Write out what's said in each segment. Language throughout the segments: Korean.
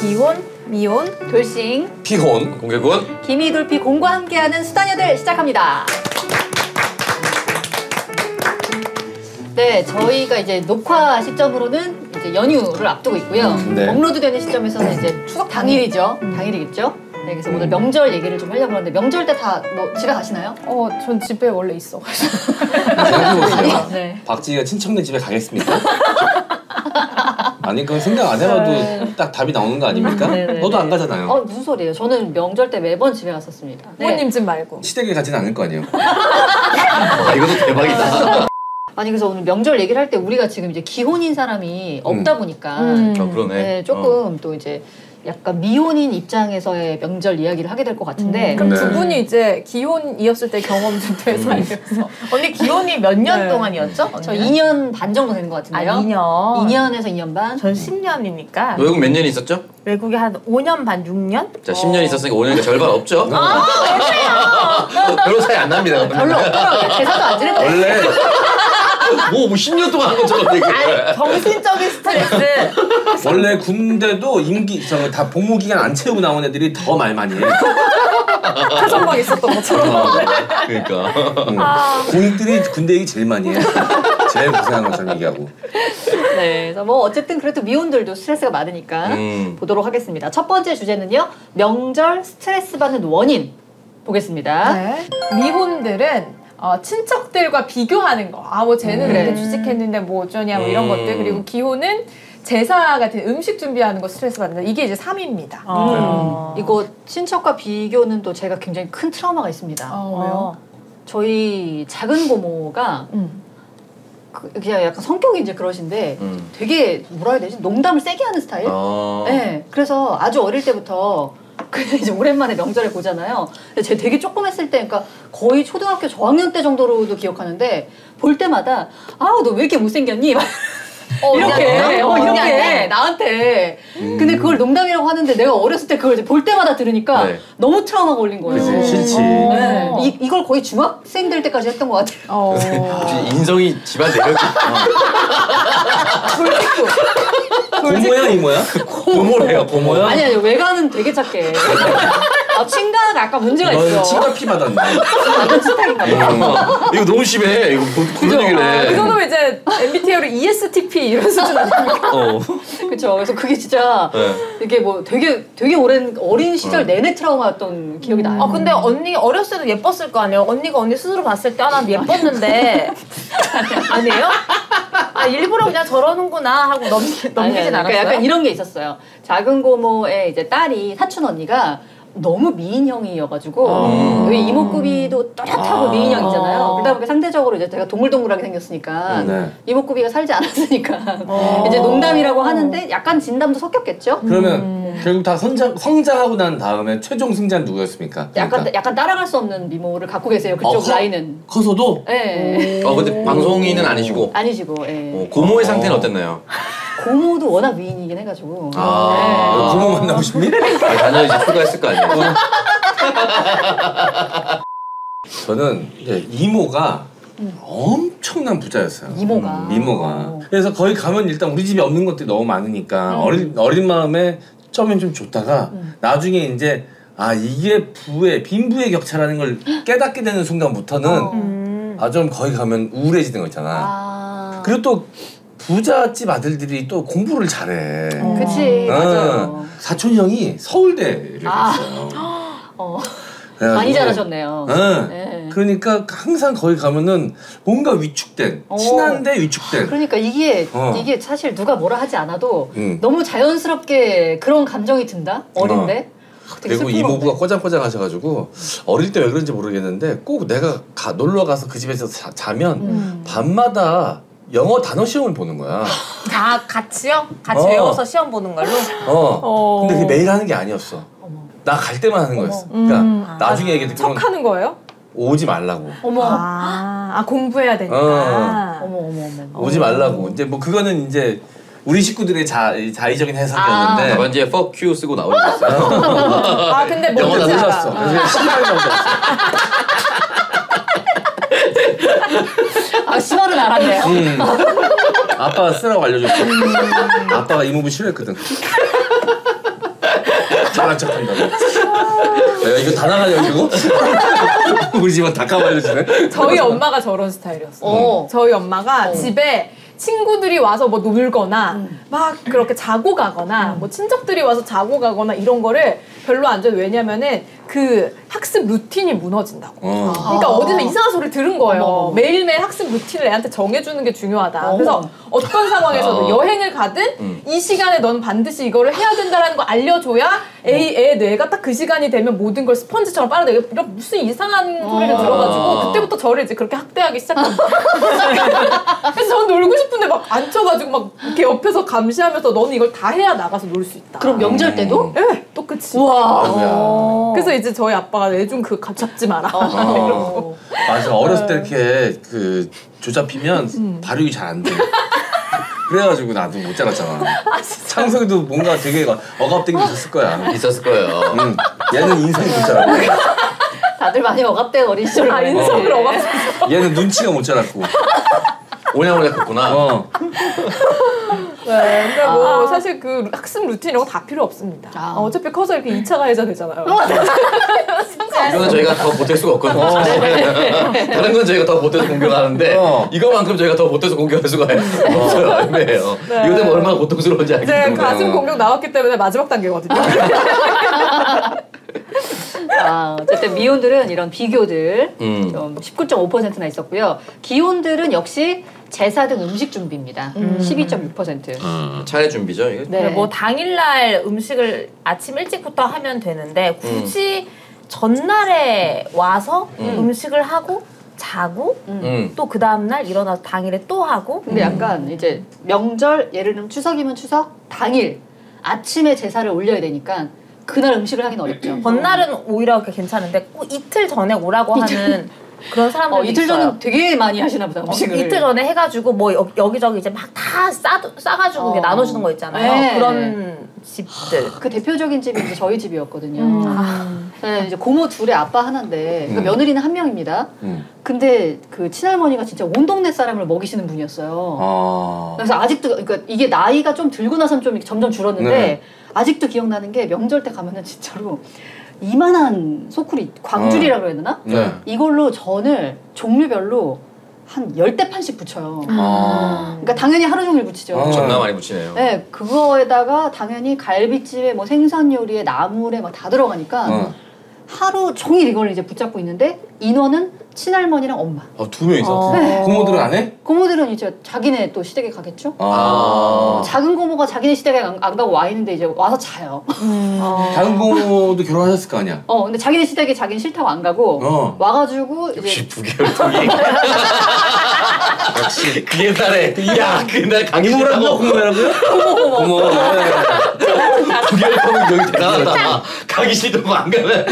기혼, 미혼, 돌싱, 피혼, 공개군. 김이돌피 공과 함께하는 수다녀들 시작합니다. 네, 저희가 이제 녹화 시점으로는 이제 연휴를 앞두고 있고요. 네. 업로드 되는 시점에서는 이제 추석 당일이죠. 당일이겠죠. 네, 그래서 오늘 명절 얘기를 좀 하려고 하는데 명절 때 다 뭐 집에 가시나요? 어, 전 집에 원래 있어. 생각해보세요. 네. 박지희가 친척네 집에 가겠습니까? 아니 그건 생각 안 해봐도 딱 답이 나오는 거 아닙니까? 네, 네, 너도 네. 안 가잖아요. 어, 무슨 소리예요? 저는 명절 때 매번 집에 갔었습니다. 네. 부모님 집 말고. 시댁에 가지는 않을 거 아니에요. 아, 이것도 대박이다. 아니 그래서 오늘 명절 얘기를 할 때 우리가 지금 이제 기혼인 사람이 없다 보니까 음. 어, 그러네. 네, 조금 또 이제 약간 미혼인 입장에서의 명절 이야기를 하게 될 것 같은데 그럼 네. 두 분이 이제 기혼이었을 때 경험 좀 돼서 알려서. 언니 기혼이 몇년 네. 동안이었죠? 저 언니는? 2년 반 정도 되는 것 아, 같은데요. 2년. 2년에서 2년 반. 전 10년이니까 외국 몇 년 있었죠? 외국에 한 5년 반, 6년? 자, 10년 있었으니까 5년이니까 절반 없죠? 아, 왜요? 별로 차이 안 납니다. 별로 없더라고요. 제사도 안 지냈대. 원래 뭐, 뭐 10년 동안 한 것처럼 얘기해. 아니, 정신적인 스트레스. 원래 군대도 임기 저 다 복무 기간 안 채우고 나온 애들이 더 말 많이 해. 사정방 있었던 것처럼. 어, 그러니까. 응. 공익들이 군대 얘기 제일 많이 해. 제일 고생한 것처럼 얘기하고. 네, 그래서 뭐 어쨌든 그래도 미혼들도 스트레스가 많으니까 음. 보도록 하겠습니다. 첫 번째 주제는요. 명절 스트레스 받는 원인 보겠습니다. 네. 미혼들은 어, 친척들과 비교하는 거. 아, 뭐 쟤는 그래. 이렇게 취직했는데 뭐 어쩌냐, 뭐 이런 음. 것들. 그리고 기혼은 제사 같은 음식 준비하는 거 스트레스 받는다. 이게 이제 3위입니다. 어. 이거 친척과 비교는 또 제가 굉장히 큰 트라우마가 있습니다. 어, 왜요? 저희 작은 고모가 음. 그- 그냥 약간 성격이 이제 그러신데 음. 되게 뭐라 해야 되지? 농담을 세게 하는 스타일? 어. 네. 그래서 아주 어릴 때부터 그냥 이제 오랜만에 명절에 보잖아요. 근데 제가 되게 조그맸을 때, 그러니까 거의 초등학교 저학년 때 정도로도 기억하는데 볼 때마다 아우 너 왜 이렇게 못생겼니? 막 어, 이렇게? 어, 어, 이렇게 언니한테? 나한테. 음. 근데 그걸 농담이라고 하는데 내가 어렸을 때 그걸 이제 볼 때마다 들으니까 네. 너무 트라우마가 걸린 거예요. 그치, 싫지. 네. 이, 이걸 거의 중학생 될 때까지 했던 것 같아요. 어. 혹시 인성이 집안 내력이 고모야 이모야? 고모래요, 고모야? 아니 아니 외관은 되게 착해. 아, 친가가 약간 문제가 있어. 너 친가 피 받았네. 봐. 이거 너무 심해. 이거 뭐, 그런 얘기를 그 해. 정도면 이제 MBTI로 ESTP 이런 수준 아닙니까? 어. 그렇죠. 그래서 그게 진짜 네. 이게 뭐 되게 되게 오랜 어린 시절 내내 트라우마였던 기억이 나요. 아 근데 언니 어렸을 때도 예뻤을 거 아니에요? 언니가 언니 스스로 봤을 때아난 예뻤는데 아니에요? 아 일부러 그냥 저러는구나 하고 넘, 아니, 넘기진 아니, 않았어요? 그러니까 약간 이런 게 있었어요. 작은 고모의 이제 딸이 사촌 언니가 너무 미인형이어가지고 아. 왜 이목구비도 또렷하고 아. 미인형이잖아요. 그러다 보니까 상대적으로 이제 제가 동글동글하게 생겼으니까 네. 이목구비가 살지 않았으니까 어. 이제 농담이라고 하는데 약간 진담도 섞였겠죠. 그러면 결국 다 성장 성장하고 난 다음에 최종 승자는 누구였습니까? 약간 그러니까. 약간 따라갈 수 없는 미모를 갖고 계세요. 그쪽 어, 커- 라인은. 커서도 예. 어, 근데 방송인은 아니시고. 아니시고 예. 어, 고모의 상태는 어땠나요? 고모도 워낙 미인이긴 해가지고. 아. 고모 만나고 싶니? 아, 자녀 이제 출가했을 거 아니에요? 저는 이제 이모가 엄청난 부자였어요. 이모가. 음, 이모가. 어. 그래서 거기 가면 일단 우리 집에 없는 것들이 너무 많으니까 어린 어린 마음에 처음엔 좀 줬다가 나중에 이제 아 이게 부의 빈부의 격차라는 걸 깨닫게 되는 순간부터는 어. 음. 아좀 거기 가면 우울해지는 거 있잖아. 아. 그리고 또 부잣집 아들들이 또 공부를 잘해. 그치 어. 맞아요. 사촌 형이 서울대를 아. 갔어요. 어. 많이 잘하셨네요. 응. 네. 그러니까 항상 거기 가면은 뭔가 위축된 어. 친한데 위축된 그러니까 이게 어. 이게 사실 누가 뭐라 하지 않아도 음. 너무 자연스럽게 그런 감정이 든다. 어린데. 아, 되게 그리고 이모부가. 꼬장꼬장 하셔가지고 어릴 때 왜 그런지 모르겠는데 꼭 내가 가, 놀러 가서 그 집에서 자, 자면 음. 밤마다 영어 단어 시험을 보는 거야. 다 같이요? 같이 어. 외워서 시험 보는 걸로? 어. 어. 근데 그게 매일 하는 게 아니었어. 나 갈 때만 하는 거였어. 어머. 그러니까 음. 나중에 얘기 듣기로는 척하는 거예요? 오지 말라고. 어머. 아, 아 공부해야 되니까. 어. 어머 어머 어머. 오지 말라고. 이제 뭐 그거는 이제 우리 식구들의 자, 자의적인 해석이었는데 답안지에 fuck you 쓰고 나오는 거 있어요. 아 근데 영어 뭔지 다 알아. 몰랐어. 그래서 신발이 없었어. 아 심어는 알았네요. 음. 아빠가 쓰라고 알려줬어. 아빠가 이모부 싫어했거든. 잘난 척한다고. 내가 이거 다 나가냐 이거? 우리 집은 다 까발려지네. 저희 엄마가 저런 스타일이었어요. 어. 저희 엄마가 집에 친구들이 와서 뭐 놀거나 막 그렇게 자고 가거나 뭐 친척들이 와서 자고 가거나 이런 거를 별로 안 좋아해요. 왜냐면은 그 학습 루틴이 무너진다고. 어. 그러니까 어디서 이상한 소리 들은 거예요. 어머, 어머. 매일매일 학습 루틴을 애한테 정해주는 게 중요하다. 어머. 그래서 어떤 상황에서도 어. 여행을 가든 음. 이 시간에 넌 반드시 이거를 해야 된다라는 거 알려줘야 애, 애 뇌가 딱 그 시간이 되면 모든 걸 스펀지처럼 빨아내고 이런 무슨 이상한 소리를 어. 들어가지고 그때부터 저를 이제 그렇게 학대하기 시작합니다. 그래서 저는 놀고 싶은데 막 앉혀가지고 막 이렇게 옆에서 감시하면서 너는 이걸 다 해야 나가서 놀 수 있다. 그럼 명절 때도? 네, 똑같이. 우와. 아이고야. 그래서 이제 저희 아빠가 내중 그 잡지 마라. 어. 맞아 어렸을 때 이렇게 그 조잡히면 발육이 잘 안 돼. 그래가지고 나도 못 자랐잖아. 창석이도 뭔가 되게 억압된 게 있었을 거야. 있었을 거예요. 응. 얘는 인성이 못 자랐고, 다들 많이 억압된 어린 시절을 아. 인성을 억압. 얘는 눈치가 못 자랐고. 오냐오냐 컸구나. 어. 네, 근데 뭐 사실 그 학습 루틴 이런 거 다 필요 없습니다. 아. 어, 어차피 커서 이렇게 2차 가해자 되잖아요. 이거는 저희가 더 못할 수가 없거든요. 다른 건 저희가 더 못해서 공격하는데 어. 이거만큼 저희가 더 못해서 공격할 수가 없어요. 애매해요. 네. 이거 때문에 얼마나 고통스러운지 알기 이제 때문에. 가슴 공격 나왔기 때문에 마지막 단계거든요. 아, 어쨌든 미혼들은 이런 비교들 음. 좀 19.5%나 있었고요. 기혼들은 역시 제사 등 음식 준비입니다. 12.6%. 음, 차례 준비죠. 이거. 네. 뭐 당일날 음식을 아침 일찍부터 하면 되는데 굳이 전날에 와서 음. 식을 하고 자고 음. 또그 다음날 일어나서 당일에 또 하고 근데 약간 이제 명절 예를 들면 추석이면 추석 당일 아침에 제사를 올려야 되니까 그날 음식을 하긴 어렵죠. 전날은 오히려 괜찮은데 꼭 이틀 전에 오라고 하는 그런 사람들 어, 이틀 전은 되게 많이 하시나 보다 음식을. 이틀 전에 해가지고 뭐 여, 여기저기 이제 막 다 싸가지고 어. 나눠주는 거 있잖아요. 네. 그런 집들. 그 대표적인 집이 이제 저희 집이었거든요. 음. 네, 이제 고모 둘에 아빠 하나인데 그 음. 며느리는 한 명입니다. 음. 근데 그 친할머니가 진짜 온 동네 사람을 먹이시는 분이었어요. 아. 그래서 아직도 그러니까 이게 나이가 좀 들고 나선 좀 점점 줄었는데 네. 아직도 기억나는 게 명절 때 가면은 진짜로 이만한 소쿠리 광줄이라고 해야 되나? 네. 이걸로 전을 종류별로 한 열대 판씩 붙여요. 아. 그러니까 당연히 하루 종일 붙이죠. 어. 존나 많이 붙이네요. 네, 그거에다가 당연히 갈비찜에 뭐 생선 요리에 나물에 막 다 들어가니까 어. 하루 종일 이걸 이제 붙잡고 있는데 인원은 친할머니랑 엄마. 어, 두 명이서. 어. 고모들은 안 해? 고모들은 이제 자기네 또 시댁에 가겠죠? 아. 작은 고모가 자기네 시댁에 안, 안 가고 와 있는데 이제 와서 자요. 어. 다른 고모도 결혼하셨을 거 아니야? 어, 근데 자기네 시댁에 자기는 싫다고 안 가고 어. 와가지고 이제 역시 부결통이. 역시 그 옛날에 야 그날? 시라고 고모라고요? 고모 고모. 네. 부결통이 여기 대단하다. 가기 싫다고 안 가면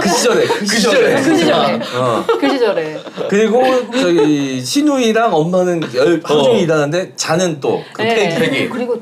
그 시절에 그 시절에. 그 시절에 어. 그 시절에 그리고 저기 신우이랑 엄마는 열 하루 어. 종일 일하는데 자는 또 그 네. 페이지. 그리고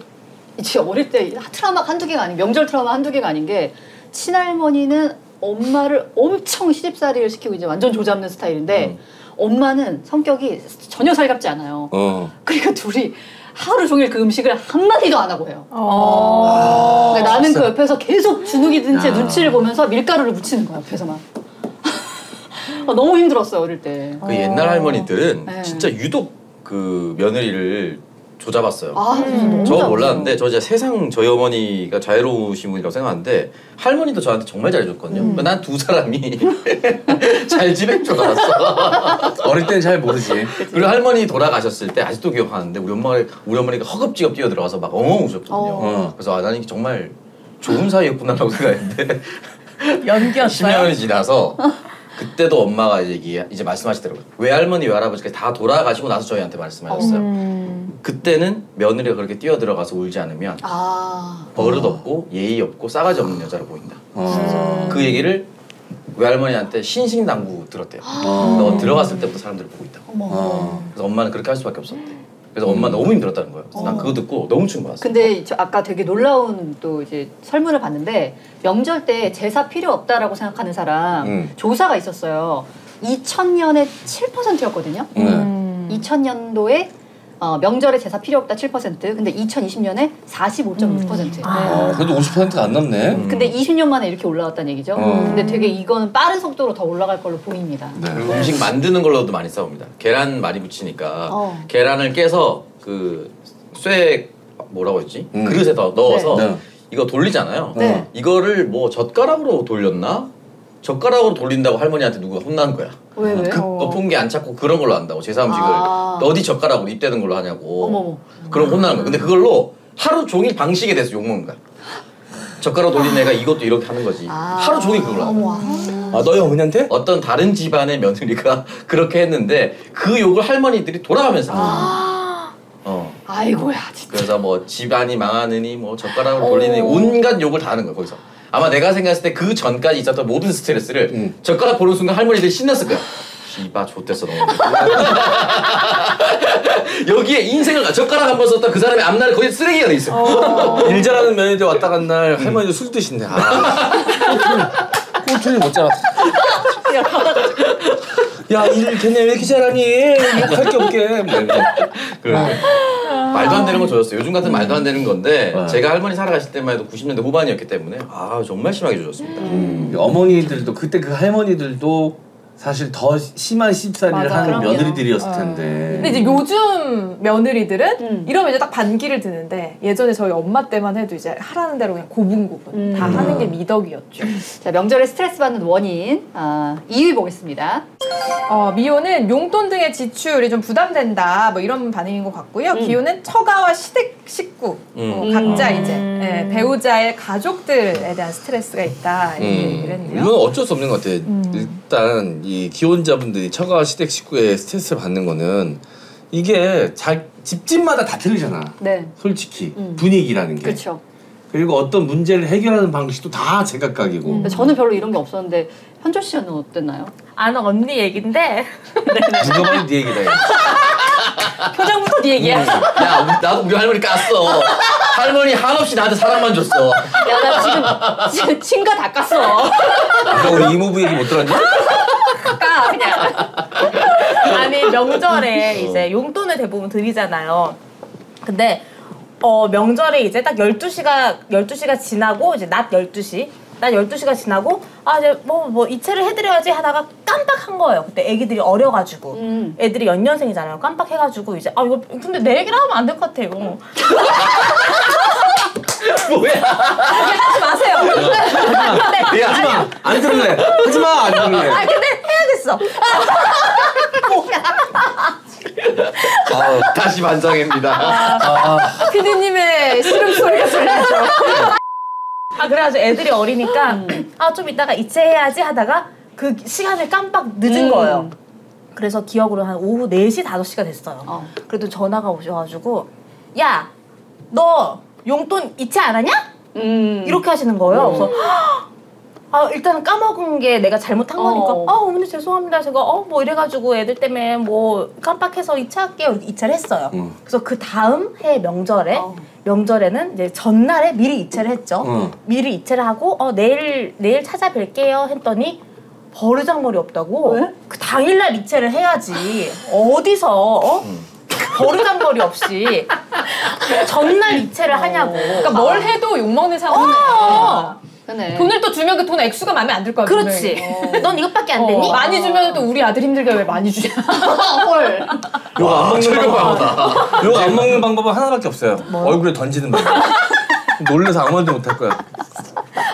이제 어릴 때 트라우마 한두 개가 아닌 명절 트라우마 한두 개가 아닌 게 친할머니는 엄마를 엄청 시집살이를 시키고 이제 완전 조잡는 스타일인데 엄마는 성격이 전혀 살갑지 않아요. 어. 그러니까 둘이 하루 종일 그 음식을 한 마디도 안 하고 해요. 어. 그러니까 나는 진짜. 그 옆에서 계속 주눅이 든채 야. 눈치를 보면서 밀가루를 묻히는 거야 옆에서만. 어, 너무 힘들었어요 어릴 때. 그 옛날 할머니들은 네. 진짜 유독 그 며느리를 조잡았어요. 아, 음. 저. 몰랐는데 저 이제 세상 저희 어머니가 자유로우신 분이라고 생각하는데 할머니도 저한테 정말 잘해줬거든요. 난두 사람이 잘 지낼 줄 알았어. 어릴 때는 잘 모르지. 그리고 할머니 돌아가셨을 때 아직도 기억하는데 우리 엄마가 우리 어머니가 허겁지겁 뛰어 들어가서 막 엉엉 우셨거든요. 어. 그래서 아 나는 정말 좋은 사이였구나라고 생각했는데 연기였어요. 10년이 지나서 그때도 엄마가 이제 얘기- 이제 말씀하시더라고요. 외할머니 외할아버지가 다 돌아가시고 나서 저희한테 말씀하셨어요. 음. 그때는 며느리가 그렇게 뛰어 들어가서 울지 않으면 아. 버릇 없고 예의 없고 싸가지 없는 여자로 보인다. 어. 그 얘기를 외할머니한테 신신당부 들었대요. 어. 너 들어갔을 때부터 사람들이 보고 있다고. 그래서 엄마는 그렇게 할 수밖에 없었대. 그래서 엄마 는 너무 힘들었다는 거예요. 그래서 난 어. 그거 듣고 너무 충받았어. 근데 저 아까 되게 놀라운 또 이제 설문을 봤는데 명절 때 제사 필요 없다라고 생각하는 사람 음. 조사가 있었어요. 2000년에 7%였거든요. 네. 음. 2000년도에 어, 명절에 제사 필요 없다 7%. 근데 2020년에 45.6%. 어, 그래도 50%가 안 넘네. 근데 20년 만에 이렇게 올라왔다는 얘기죠. 어. 근데 되게 이거는 빠른 속도로 더 올라갈 걸로 보입니다. 네. 그리고 음식 만드는 걸로도 많이 싸웁니다. 계란 많이 붙이니까 어. 계란을 깨서 그쇠 뭐라고 했지? 음. 그릇에 더 넣어서 네. 네. 이거 돌리잖아요. 네. 이거를 뭐 젓가락으로 돌렸나? 젓가락으로 돌린다고 할머니한테 누가 혼난 거야. 왜 왜? 그 거품기 안 찾고 그런 걸로 한다고 제사 음식을 아. 어디 젓가락으로 입대는 걸로 하냐고. 어머머. 그럼 혼나는 거야. 근데 그걸로 하루 종일 방식에 대해서 욕먹는 거야. 젓가락 돌린 애가 이것도 이렇게 하는 거지. 아. 하루 종일 그걸로 하는 거야. 아 너희 어머니한테? 어떤 다른 집안의 며느리가 그렇게 했는데 그 욕을 할머니들이 돌아가면서 하는 거야. 어. 아이고야 진짜. 그래서 뭐 집안이 망하느니 뭐 젓가락으로 돌리니 온갖 욕을 다 하는 거야 거기서. 아마 내가 생각했을 때 그 전까지 있었던 모든 스트레스를 음. 젓가락 보는 순간 할머니들이 신났을 거야. 씨바 좆됐어 너무. 여기에 인생을 젓가락 한 번 썼던 그 사람의 앞날에 거의 쓰레기가 돼 있어. 일 잘하는 며느리들 왔다 간 날 할머니도 술 드신대. 아, 꼬투리 못 잡았어. 야, 일 걔네 왜 이렇게 잘하니? 욕할 게 없게. 뭐 이러면서. 그 말도 안 되는 거 줘줬어요. 요즘 같은 말도 안 되는 건데 네. 제가 할머니 살아가실 때만 해도 90년대 후반이었기 때문에 아 정말 심하게 줘줬습니다. 음, 어머니들도 그때 그 할머니들도 사실 더 심한 맞아, 하는 그럼요. 며느리들이었을 어. 텐데. 근데 이제 요즘 며느리들은 음. 이러면 이제 딱 반기를 드는데 예전에 저희 엄마 때만 해도 이제 하라는 대로 그냥 고분고분 음. 다 하는 게 미덕이었죠. 자 명절에 스트레스 받는 원인 아, 2위 보겠습니다. 어, 미호는 용돈 등의 지출이 좀 부담된다 뭐 이런 반응인 것 같고요. 음. 기호는 처가와 시댁 식구 음. 어, 각자 음. 이제 예, 배우자의 가족들에 대한 스트레스가 있다 이렇게 얘기를 했네요. 이건 어쩔 수 없는 것 같아. 일단 이 기혼자분들이 처가 시댁 식구에 스트레스를 받는 거는 이게 자, 집집마다 다 틀리잖아. 네. 솔직히 음. 분위기라는 게. 그렇죠. 그리고 어떤 문제를 해결하는 방식도 다 제각각이고. 근데 저는 별로 이런 게 없었는데 현조 씨는 어땠나요? 아는 언니 얘긴데 누가 봐도 네 얘기다. 야. 표정부터 네 얘기야. 음. 야 우리- 나도 우리 할머니 깠어. 할머니 한없이 나한테 사랑만 줬어. 야 나 지금 지금 친가 다 깠어. 아까 우리 이모부 얘기 못 들었니? 까 그냥. 아니 명절에 이제 용돈을 대부분 드리잖아요. 근데 어 명절에 이제 딱 12시가 12시가 지나고 이제 낮 12시 낮 12시가 지나고 아 이제 뭐 뭐 이체를 해드려야지 하다가 깜빡한 거예요. 그때 애기들이 어려가지고 음. 애들이 연년생이잖아요. 깜빡해가지고 이제 아 이거 근데 내 얘기를 하면 안 될 것 같아요. 뭐야? 하지 마세요. 근데 야, 하지마 안 들을래. 하지마 안 들을래. 아 근데 해야겠어. 아우, 다시 반성입니다. 아, 피디님의 시름 소리가 들리죠. 아 그래가지고 애들이 어리니까 아 좀 이따가 이체해야지 하다가 그 시간을 깜빡 늦은 음. 거예요. 그래서 기억으로 한 오후 4시, 5시가 됐어요. 어. 그래도 전화가 오셔가지고 야, 너 용돈 이체 안 하냐? 음. 이렇게 하시는 거예요. 그래서 아 일단은 까먹은 게 내가 잘못한 어. 거니까 아 어머니 죄송합니다 제가 어 뭐 이래가지고 애들 때문에 뭐 깜빡해서 이체할게요 이체를 했어요 음. 그래서 그 다음 해 명절에 어. 명절에는 이제 전날에 미리 이체를 했죠 음. 미리 이체를 하고 어 내일 내일 찾아뵐게요 했더니 버르장머리 없다고 왜? 그 당일날 이체를 해야지 어디서 어? 버르장머리 없이 전날 이체를 하냐고 그러니까 뭘 해도 욕먹는 상황이네. 어. 그네. 돈을 또 주면 그 돈 액수가 마음에 안 들 거야. 그렇지 분명히. 넌 이것밖에 안 어, 되니? 많이 주면 또 우리 아들 힘들게 왜 많이 주냐. 헐. 욕안 먹는 철벽 방법. 방어다. 욕안 먹는 방법은 하나밖에 없어요. 얼굴에 던지는 방법. 놀래서 아무 말도 못할 거야.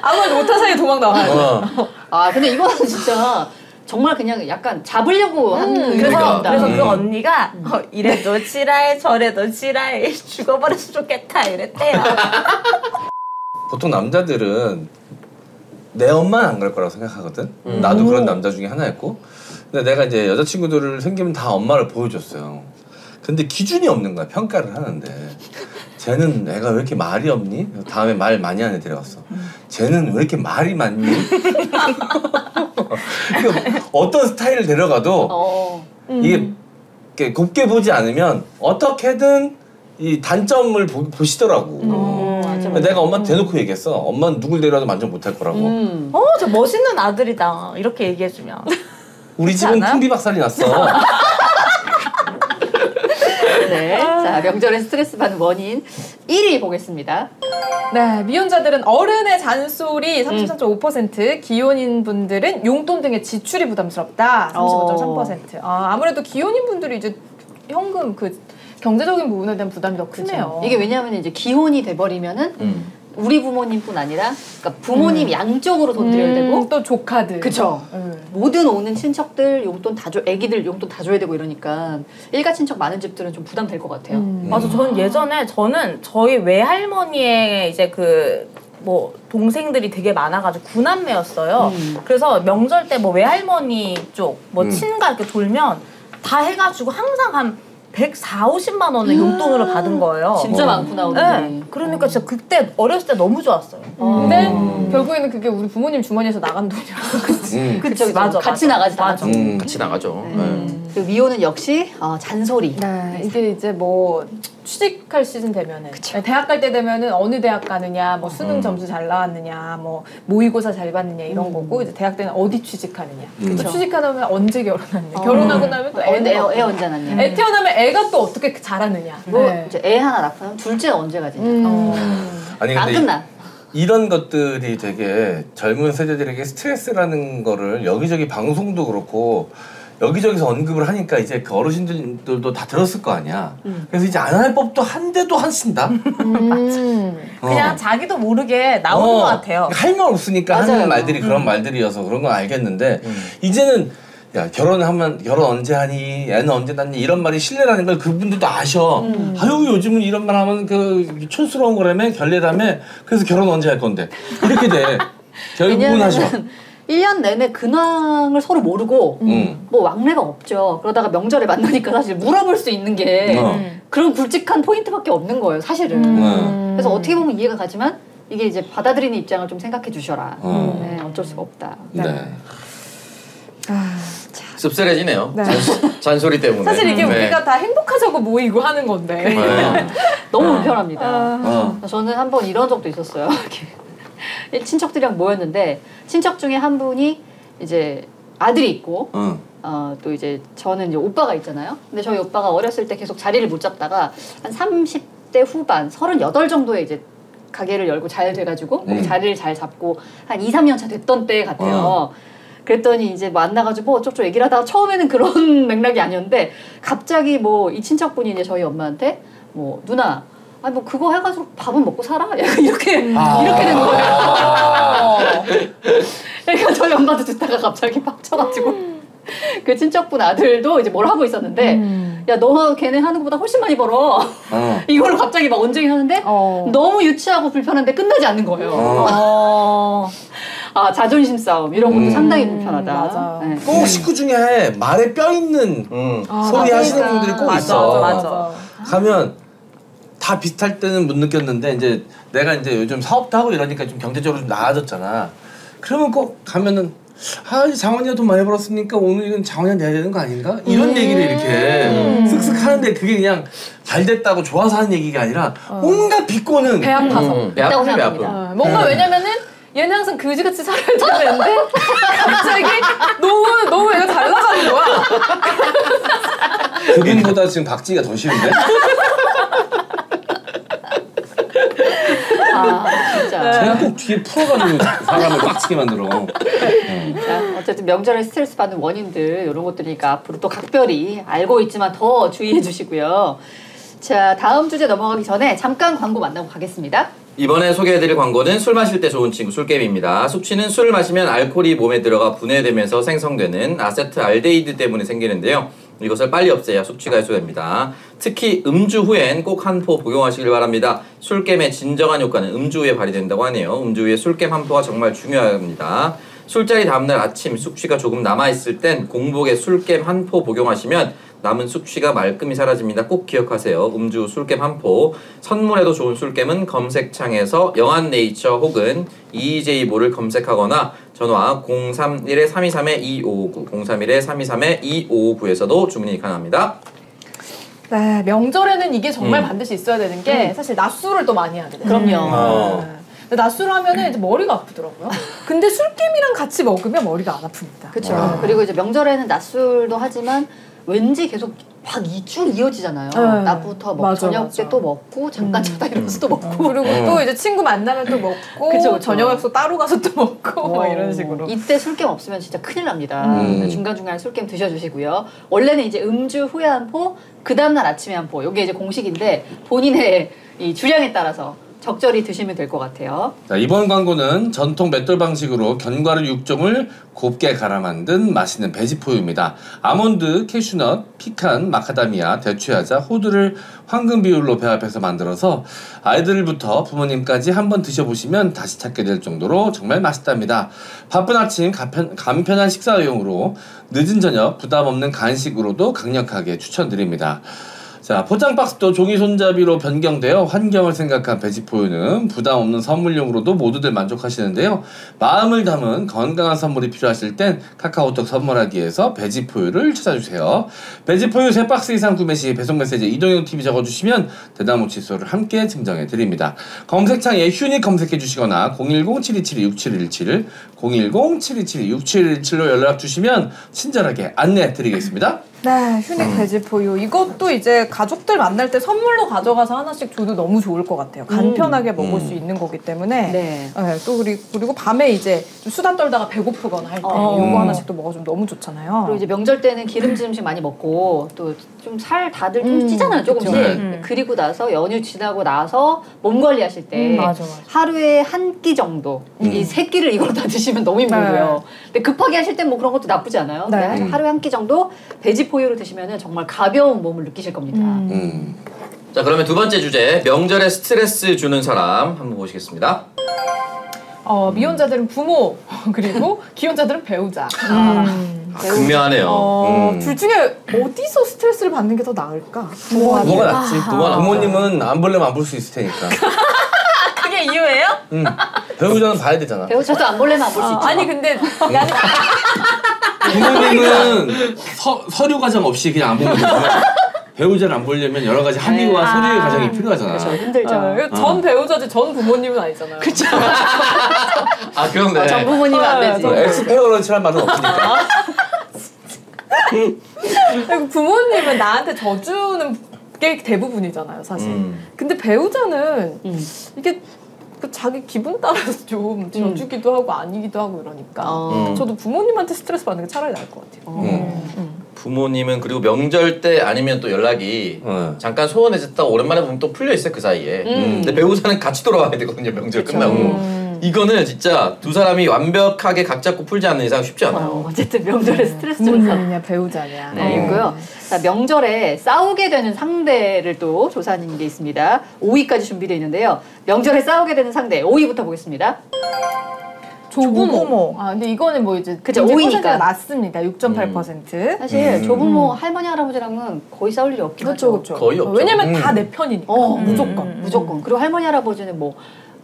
아무 말도 못한 사이에 도망 나와야 돼. 어. 아 근데 이거는 진짜 정말 그냥 약간 잡으려고 하는 그래서 그러니까. 그래서 그 음. 언니가 어, 이래 도 치라해 저래 도 치라해 죽어버렸으면 좋겠다 이랬대요. 보통 남자들은 내 엄마는 안 그럴 거라고 생각하거든. 음. 나도 그런 남자 중에 하나였고. 근데 내가 이제 여자친구들을 생기면 다 엄마를 보여줬어요. 근데 기준이 없는 거야 평가를 하는데 쟤는 애가 왜 이렇게 말이 없니? 다음에 말 많이 하는 애 데려갔어. 쟤는 왜 이렇게 말이 많니? 그러니까 어떤 스타일을 데려가도 어. 이게 이렇게 곱게 보지 않으면 어떻게든 이 단점을 보, 보시더라고. 어, 맞아, 맞아. 내가 엄마한테 대놓고 얘기했어. 엄마는 누굴 데려와도 만족 못할 거라고. 음. 어 저 멋있는 아들이다 이렇게 얘기해주면 우리 집은 않아요? 풍비 박살이 났어. 네. 자, 명절에 스트레스 받는 원인 1위 보겠습니다. 네, 미혼자들은 어른의 잔소리 33.5%, 기혼인 분들은 용돈 등의 지출이 부담스럽다 35.3%. 아, 아무래도 기혼인 분들이 이제 현금 그 경제적인 부분에 대한 부담이 더 크네요. 이게 왜냐하면 이제 기혼이 돼버리면은 음. 우리 부모님뿐 아니라 그러니까 부모님 양쪽으로 돈 드려야 되고 음, 또 조카들. 그쵸. 음. 모든 오는 친척들 용돈 다 줘, 애기들 용돈 다 줘야 되고 이러니까 일가 친척 많은 집들은 좀 부담 될 것 같아요. 음. 맞아. 저는 예전에 저는 저희 외할머니의 이제 그 뭐 동생들이 되게 많아가지고 구남매였어요. 음. 그래서 명절 때 뭐 외할머니 쪽, 뭐 음. 친가 이렇게 돌면 다 해가지고 항상 한 104, 50만 원을 용돈으로 받은 거예요. 진짜 어. 많구나 오늘이. 네. 그러니까 진짜 그때 어렸을 때 너무 좋았어요. 근데 음. 결국에는 그게 우리 부모님 주머니에서 나간 돈이라서 그치. 음. 맞아, 같이. 나가지 다 맞아. 같이. 음. 같이 나가죠. 음. 그리고 미호는 역시 어, 잔소리. 네, 이게 이제 뭐 취직할 시즌 되면은 네, 대학 갈 때 되면은 어느 대학 가느냐, 뭐 수능 점수 잘 나왔느냐, 뭐 모의고사 잘 봤느냐 이런 거고 이제 대학 때는 어디 취직하느냐. 또 그쵸. 취직하면 언제 결혼하느냐. 결혼하고 나면 또 어, 애, 애, 어떻게 애 언제 낳냐. 애 태어나면 애가 또 어떻게 자라느냐. 뭐 네. 이제 애 하나 낳고 둘째 언제 가지냐. 음. 아니 안 근데 끝나. 이, 런 것들이 되게 젊은 세대들에게 스트레스라는 거를 여기저기 방송도 그렇고 여기저기서 언급을 하니까 이제 그 어르신들도 다 들었을 거 아니야. 그래서 이제 안 할 법도 한데도 한 쓴다. 음. 그냥 어. 자기도 모르게 나오는 어, 것 같아요. 할 말 없으니까 맞아요. 하는 말들이 그런 말들이어서 그런 건 알겠는데 음. 이제는 야 결혼하면 결혼 언제 하니 애는 언제 낳니 이런 말이 신뢰라는 걸 그분들도 아셔. 아유 요즘은 이런 말 하면 그 촌스러운 거라며 결례다며 그래서 결혼 언제 할 건데 이렇게 돼. 결국은 하셔. 왜냐하면 1년 내내 근황을 서로 모르고 응. 뭐 왕래가 없죠. 그러다가 명절에 만나니까 사실 물어볼 수 있는 게 어. 그런 굵직한 포인트밖에 없는 거예요, 사실은. 음. 그래서 어떻게 보면 이해가 가지만 이게 이제 받아들이는 입장을 좀 생각해 주셔라. 어. 네, 어쩔 수가 없다. 네. 아, 씁쓸해지네요. 네. 잔, 잔소리 때문에. 사실 이게 네. 우리가 다 행복하자고 모이고 하는 건데. 네. 너무 불편합니다. 어. 저는 한번 이런 적도 있었어요. 이렇게 친척들이랑 모였는데 친척 중에 한 분이 이제 아들이 있고 응. 어, 또 이제 저는 이제 오빠가 있잖아요. 근데 저희 오빠가 어렸을 때 계속 자리를 못 잡다가 한 30대 후반, 38 정도에 이제 가게를 열고 잘 돼가지고 음. 자리를 잘 잡고 한 2, 3년 차 됐던 때 같아요. 어. 그랬더니 이제 만나가지고 뭐 어쩌고저쩌고 얘기를 하다가 처음에는 그런 맥락이 아니었는데 갑자기 뭐 이 친척분이 이제 저희 엄마한테 뭐 누나 아니 뭐 그거 해가지고 밥은 먹고 살아? 약간 이렇게 아. 이렇게 된 거예요. 아. 그러니까 저희 엄마도 듣다가 갑자기 빡쳐가지고 그 친척분 아들도 이제 뭘 하고 있었는데 음. 야너 걔네 하는 것보다 훨씬 많이 벌어 어. 이걸로 갑자기 막 언쟁이 하는데 어. 너무 유치하고 불편한데 끝나지 않는 거예요. 어. 어. 아 자존심 싸움 이런 것도 음. 상당히 불편하다. 맞아. 네. 꼭 식구 중에 말에 뼈 있는 음. 아, 소리 맞아. 하시는 분들이 꼭 맞아, 있어. 맞아. 가면 다 비슷할 때는 못 느꼈는데 이제 내가 이제 요즘 사업도 하고 이러니까 좀 경제적으로 좀 나아졌잖아. 그러면 꼭 가면은 아 장원이가 돈 많이 벌었으니까 오늘 이건 장원이가 내야 되는 거 아닌가? 이런 얘기를 이렇게 쓱쓱 하는데 그게 그냥 잘 됐다고 좋아서 하는 얘기가 아니라 온갖 비꼬는 배 아파서. 음. 배 아프지 배 있다고 아프. 생각합니다. 어, 뭔가 왜냐면은 얘는 항상 그지같이 살아야 되는데 갑자기 너무 너무 얘가 잘 나가는 거야. 그분보다 지금 박지가 더 쉬운데? 아 진짜. 쟤는 꼭 뒤에 풀어가지고 사람을 빡치게 만들어. 자, 어쨌든 명절에 스트레스 받는 원인들 이런 것들이니까 앞으로 또 각별히 알고 있지만 더 주의해 주시고요. 자 다음 주제 넘어가기 전에 잠깐 광고 만나고 가겠습니다. 이번에 소개해드릴 광고는 술 마실 때 좋은 친구 술겜입니다. 숙취는 술을 마시면 알코올이 몸에 들어가 분해되면서 생성되는 아세트알데히드 때문에 생기는데요. 이것을 빨리 없애야 숙취가 해소됩니다. 특히 음주 후엔 꼭 한 포 복용하시길 바랍니다. 술겜의 진정한 효과는 음주 후에 발휘된다고 하네요. 음주 후에 술겜 한 포가 정말 중요합니다. 술자리 다음날 아침 숙취가 조금 남아있을 땐 공복에 술겜 한 포 복용하시면 남은 숙취가 말끔히 사라집니다. 꼭 기억하세요. 음주 후 술겜 한 포. 선물에도 좋은 술겜은 검색창에서 영한네이처 혹은 EJ모를 검색하거나 전화 031-323-2559, 031-323-2559에서도 주문이 가능합니다. 네, 명절에는 이게 정말 음. 반드시 있어야 되는 게 사실 낮술을 또 많이 하게 돼요. 그럼요. 어. 네. 근데 낮술 하면은 이제 머리가 아프더라고요. 근데 술김이랑 같이 먹으면 머리가 안 아픕니다. 그렇죠. 그리고 이제 명절에는 낮술도 하지만 왠지 계속 막 쭉 이어지잖아요. 네. 낮부터 먹 맞아, 저녁. 때 또 먹고 잠깐 자다 일어나서 또 먹고 그리고 어. 또 이제 친구 만나면 또 먹고 그쵸, 그쵸. 저녁 약속 따로 가서 또 먹고 막 어, 이런 식으로. 이때 술겜 없으면 진짜 큰일 납니다. 음. 중간 중간에 술겜 드셔주시고요. 원래는 이제 음주 후에 한 포, 그 다음날 아침에 한 포. 이게 이제 공식인데 본인의 이 주량에 따라서 적절히 드시면 될 것 같아요. 자, 이번 광고는 전통 맷돌 방식으로 견과류 6종을 곱게 갈아 만든 맛있는 베지포유입니다. 아몬드, 캐슈넛, 피칸, 마카다미아, 대추야자, 호두를 황금 비율로 배합해서 만들어서 아이들부터 부모님까지 한번 드셔보시면 다시 찾게 될 정도로 정말 맛있답니다. 바쁜 아침 간편, 간편한 식사용으로 늦은 저녁 부담 없는 간식으로도 강력하게 추천드립니다. 자, 포장 박스도 종이 손잡이로 변경되어 환경을 생각한 베지포유는 부담 없는 선물용으로도 모두들 만족하시는데요. 마음을 담은 건강한 선물이 필요하실 땐 카카오톡 선물하기에서 베지포유를 찾아주세요. 베지포유 3박스 이상 구매 시 배송 메시지 이동형 TV 적어주시면 대나무 칫솔을 함께 증정해 드립니다. 검색창에 휴니 검색해 주시거나 010-7272-6717 010-7272-6717로 연락 주시면 친절하게 안내해 드리겠습니다. 네, 휴닉 베지포유. 이것도 이제 가족들 만날 때 선물로 가져가서 하나씩 줘도 너무 좋을 것 같아요. 간편하게 먹을 수 있는 거기 때문에. 네. 네, 또 그리고, 그리고 밤에 이제 좀 수다 떨다가 배고프거나 할때 어. 이거 하나씩 또 먹어주면 너무 좋잖아요. 그리고 이제 명절 때는 기름진 음식 많이 먹고 또좀 살 다들 좀 음, 찌잖아요 조금씩. 네. 음. 그리고 나서 연휴 지나고 나서 몸 관리하실 때 음, 맞아, 맞아. 하루에 한 끼 정도 음. 이세 끼를 이걸로 다 드시면 너무 힘들고요 근데 급하게 하실 땐 뭐 그런 것도 나쁘지 않아요 네. 근데 하루에 한 끼 정도 베지포유로 드시면 정말 가벼운 몸을 느끼실 겁니다 음. 음. 자 그러면 두 번째 주제 명절에 스트레스 주는 사람 한번 보시겠습니다. 어, 미혼자들은 부모, 그리고 기혼자들은 배우자. 음. 아, 극명하네요. 어, 음. 둘 중에 어디서 스트레스를 받는 게 더 나을까? 뭐가 낫지? 뭐가 부모님은 안 보려면 안 볼 수 있을 테니까. 그게 이유예요? 음. 배우자는 봐야 되잖아. 배우자도 안 볼래면 안 볼수 어, 있죠 아니 근데 나는 부모님은 서, 서류 과정 없이 그냥 안 보면 되지만 배우자를 안 보려면 여러 가지 합의와 네. 서류의 아. 과정이 필요하잖아. 그렇죠 힘들죠 어, 이거 전 배우자지 전 부모님은 아니잖아요. 그렇죠. 아 그런데 어, 전 부모님은 안 되지 네, 엑스페어런치란 말은 없으니까. 그리고 부모님은 나한테 져주는 게 대부분이잖아요, 사실. 음. 근데 배우자는 음. 이게 그 자기 기분 따라서 좀 져주기도 하고 아니기도 하고 이러니까 어. 음. 저도 부모님한테 스트레스 받는 게 차라리 나을 것 같아요. 음. 부모님은 그리고 명절 때 아니면 또 연락이 어. 잠깐 소원해졌다 오랜만에 보면 또 풀려 있어요 그 사이에. 음. 근데 배우자는 같이 돌아와야 되거든요 명절 그쵸. 끝나고. 음. 이거는 진짜 두 사람이 완벽하게 각 잡고 풀지 않는 이상 쉽지 않아요. 어, 어쨌든 명절에 스트레스 주는 사람 부모님이냐 배우자냐. 네, 있고요. 자, 명절에 싸우게 되는 상대를 또 조사하는 게 있습니다. 5위까지 준비되어 있는데요. 명절에 싸우게 되는 상대 5위부터 보겠습니다. 조부모. 조부모. 아 근데 이거는 뭐 이제 그죠, 이제 오이니까. 퍼센트가 낮습니다. 6.8%. 사실 음. 조부모 할머니 할아버지랑은 거의 싸울 일이 없긴 그렇죠, 하죠. 그렇죠. 거의 없죠. 왜냐면 음. 다내 편이니까. 어, 무조건. 무조건. 그리고 할머니 할아버지는 뭐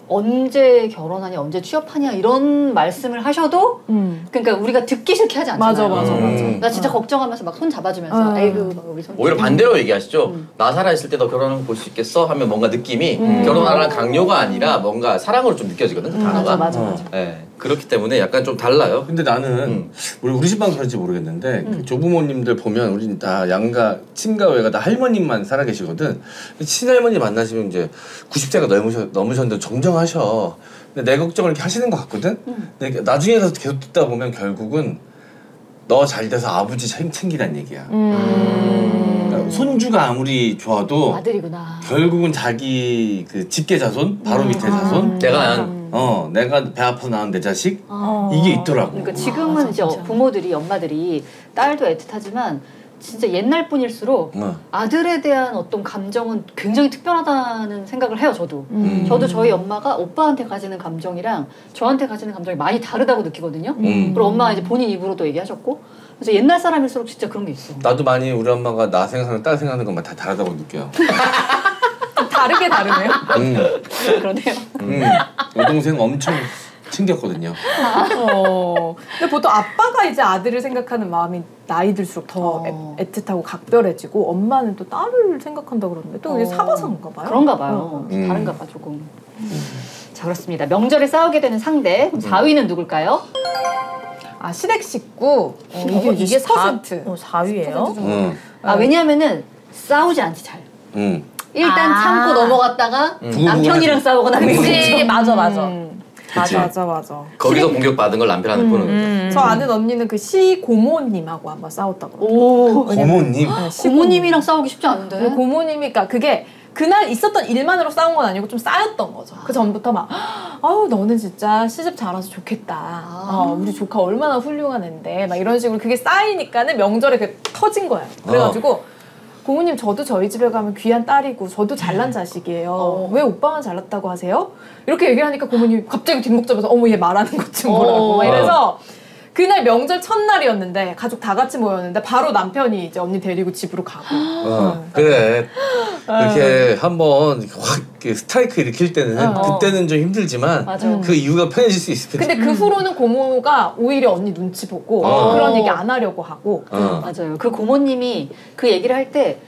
언제 결혼하냐, 언제 취업하냐 이런 말씀을 하셔도 음. 그러니까 우리가 듣기 싫게 하지 않잖아요. 맞아, 맞아, 음. 맞아. 나 진짜 걱정하면서 막 손 잡아주면서 어. 아이고 막 우리 손 오히려 반대로 얘기하시죠. 음. 나 살아 있을 때 너 결혼하는 거 볼 수 있겠어? 하면 뭔가 느낌이 음. 결혼하라는 강요가 아니라 뭔가 사랑으로 좀 느껴지거든 그 단어가. 맞아 맞아 어. 맞아. 네, 그렇기 때문에 약간 좀 달라요. 근데 나는 음. 우리 우리 집만 그런지 모르겠는데 그 조부모님들 보면 우리 다 양가 친가 외가 다 할머님만 살아 계시거든. 친할머니 만나시면 이제 90세가 넘으셔 넘으셨는데 정정하셔. 근데 내 걱정을 이렇게 하시는 것 같거든. 근데 나중에 가서 계속 듣다 보면 결국은 너 잘 돼서 아버지 챙- 챙기란 얘기야. 그러니까 손주가 아무리 좋아도 아들이구나. 결국은 자기 그 직계 자손 바로 밑에 자손 내가 난 어 내가 배 아파서 낳은 내 자식 어. 이게 있더라고. 그러니까 지금은 이제 부모들이 엄마들이 딸도 애틋하지만 진짜 옛날 뿐일수록 어. 아들에 대한 어떤 감정은 굉장히 특별하다는 생각을 해요 저도. 음. 저도 저희 엄마가 오빠한테 가지는 감정이랑 저한테 가지는 감정이 많이 다르다고 느끼거든요. 음. 그리고 엄마가 이제 본인 입으로도 얘기하셨고 그래서 옛날 사람일수록 진짜 그런 게 있어. 나도 많이 우리 엄마가 나 생각하는 딸 생각하는 것만 다 다르다고 느껴요. 좀 다르게 다르네요. 음, 그러네요. 음. 여동생 엄청 챙겼거든요. 어. 근데 보통 아빠가 이제 아들을 생각하는 마음이 나이 들수록 더 어. 애, 애틋하고 각별해지고 엄마는 또 딸을 생각한다 그러는데 또 이게 어. 사바사인가 봐요. 그런가 봐요. 음. 다른가 봐 조금. 자 그렇습니다. 명절에 싸우게 되는 상대 그럼 4위는 누굴까요? 아 시댁 식구 어, 이게 이게 이게 4, 4%. 어, 4위예요? 응. 아 왜냐하면은 싸우지 않지 잘. 응. 일단 아. 참고 넘어갔다가 남편이랑 싸우거나 그치 그러겠죠. 맞아 맞아. 음, 그치? 맞아 맞아 맞아. 거기서 공격받은 걸 남편한테 보는 거죠. 음. 저 아는 언니는 그 시 고모님하고 한번 싸웠다고. 오 고모님. 네, 시 고모님이랑 싸우기 쉽지 않은데. 그 고모님이 그러니까 그게 그날 있었던 일만으로 싸운 건 아니고 좀 쌓였던 거죠. 그 전부터 막 아우 너는 진짜 시집 잘 와서 좋겠다. 어, 우리 조카 얼마나 훌륭한 앤데 막 이런 식으로 그게 쌓이니까는 명절에 그게 터진 거예요. 그래가지고 고모님 저도 저희 집에 가면 귀한 딸이고 저도 잘난 자식이에요. 어. 왜 오빠만 잘났다고 하세요? 이렇게 얘기를 하니까 고모님이 갑자기 뒷목 잡아서 어머 얘 말하는 것좀 뭐라고 어. 막 이래서 그날 명절 첫날이었는데 가족 다 같이 모였는데 바로 남편이 이제 언니 데리고 집으로 가고 어, 그래. 이렇게 한번 확 이렇게 스트라이크 일으킬 때는 어. 그때는 좀 힘들지만 맞아요. 그 이유가 편해질 수 있을 텐데. 근데 그 후로는 고모가 오히려 언니 눈치 보고 어. 그런 얘기 안 하려고 하고 어. 맞아요. 그 고모님이 그 얘기를 할때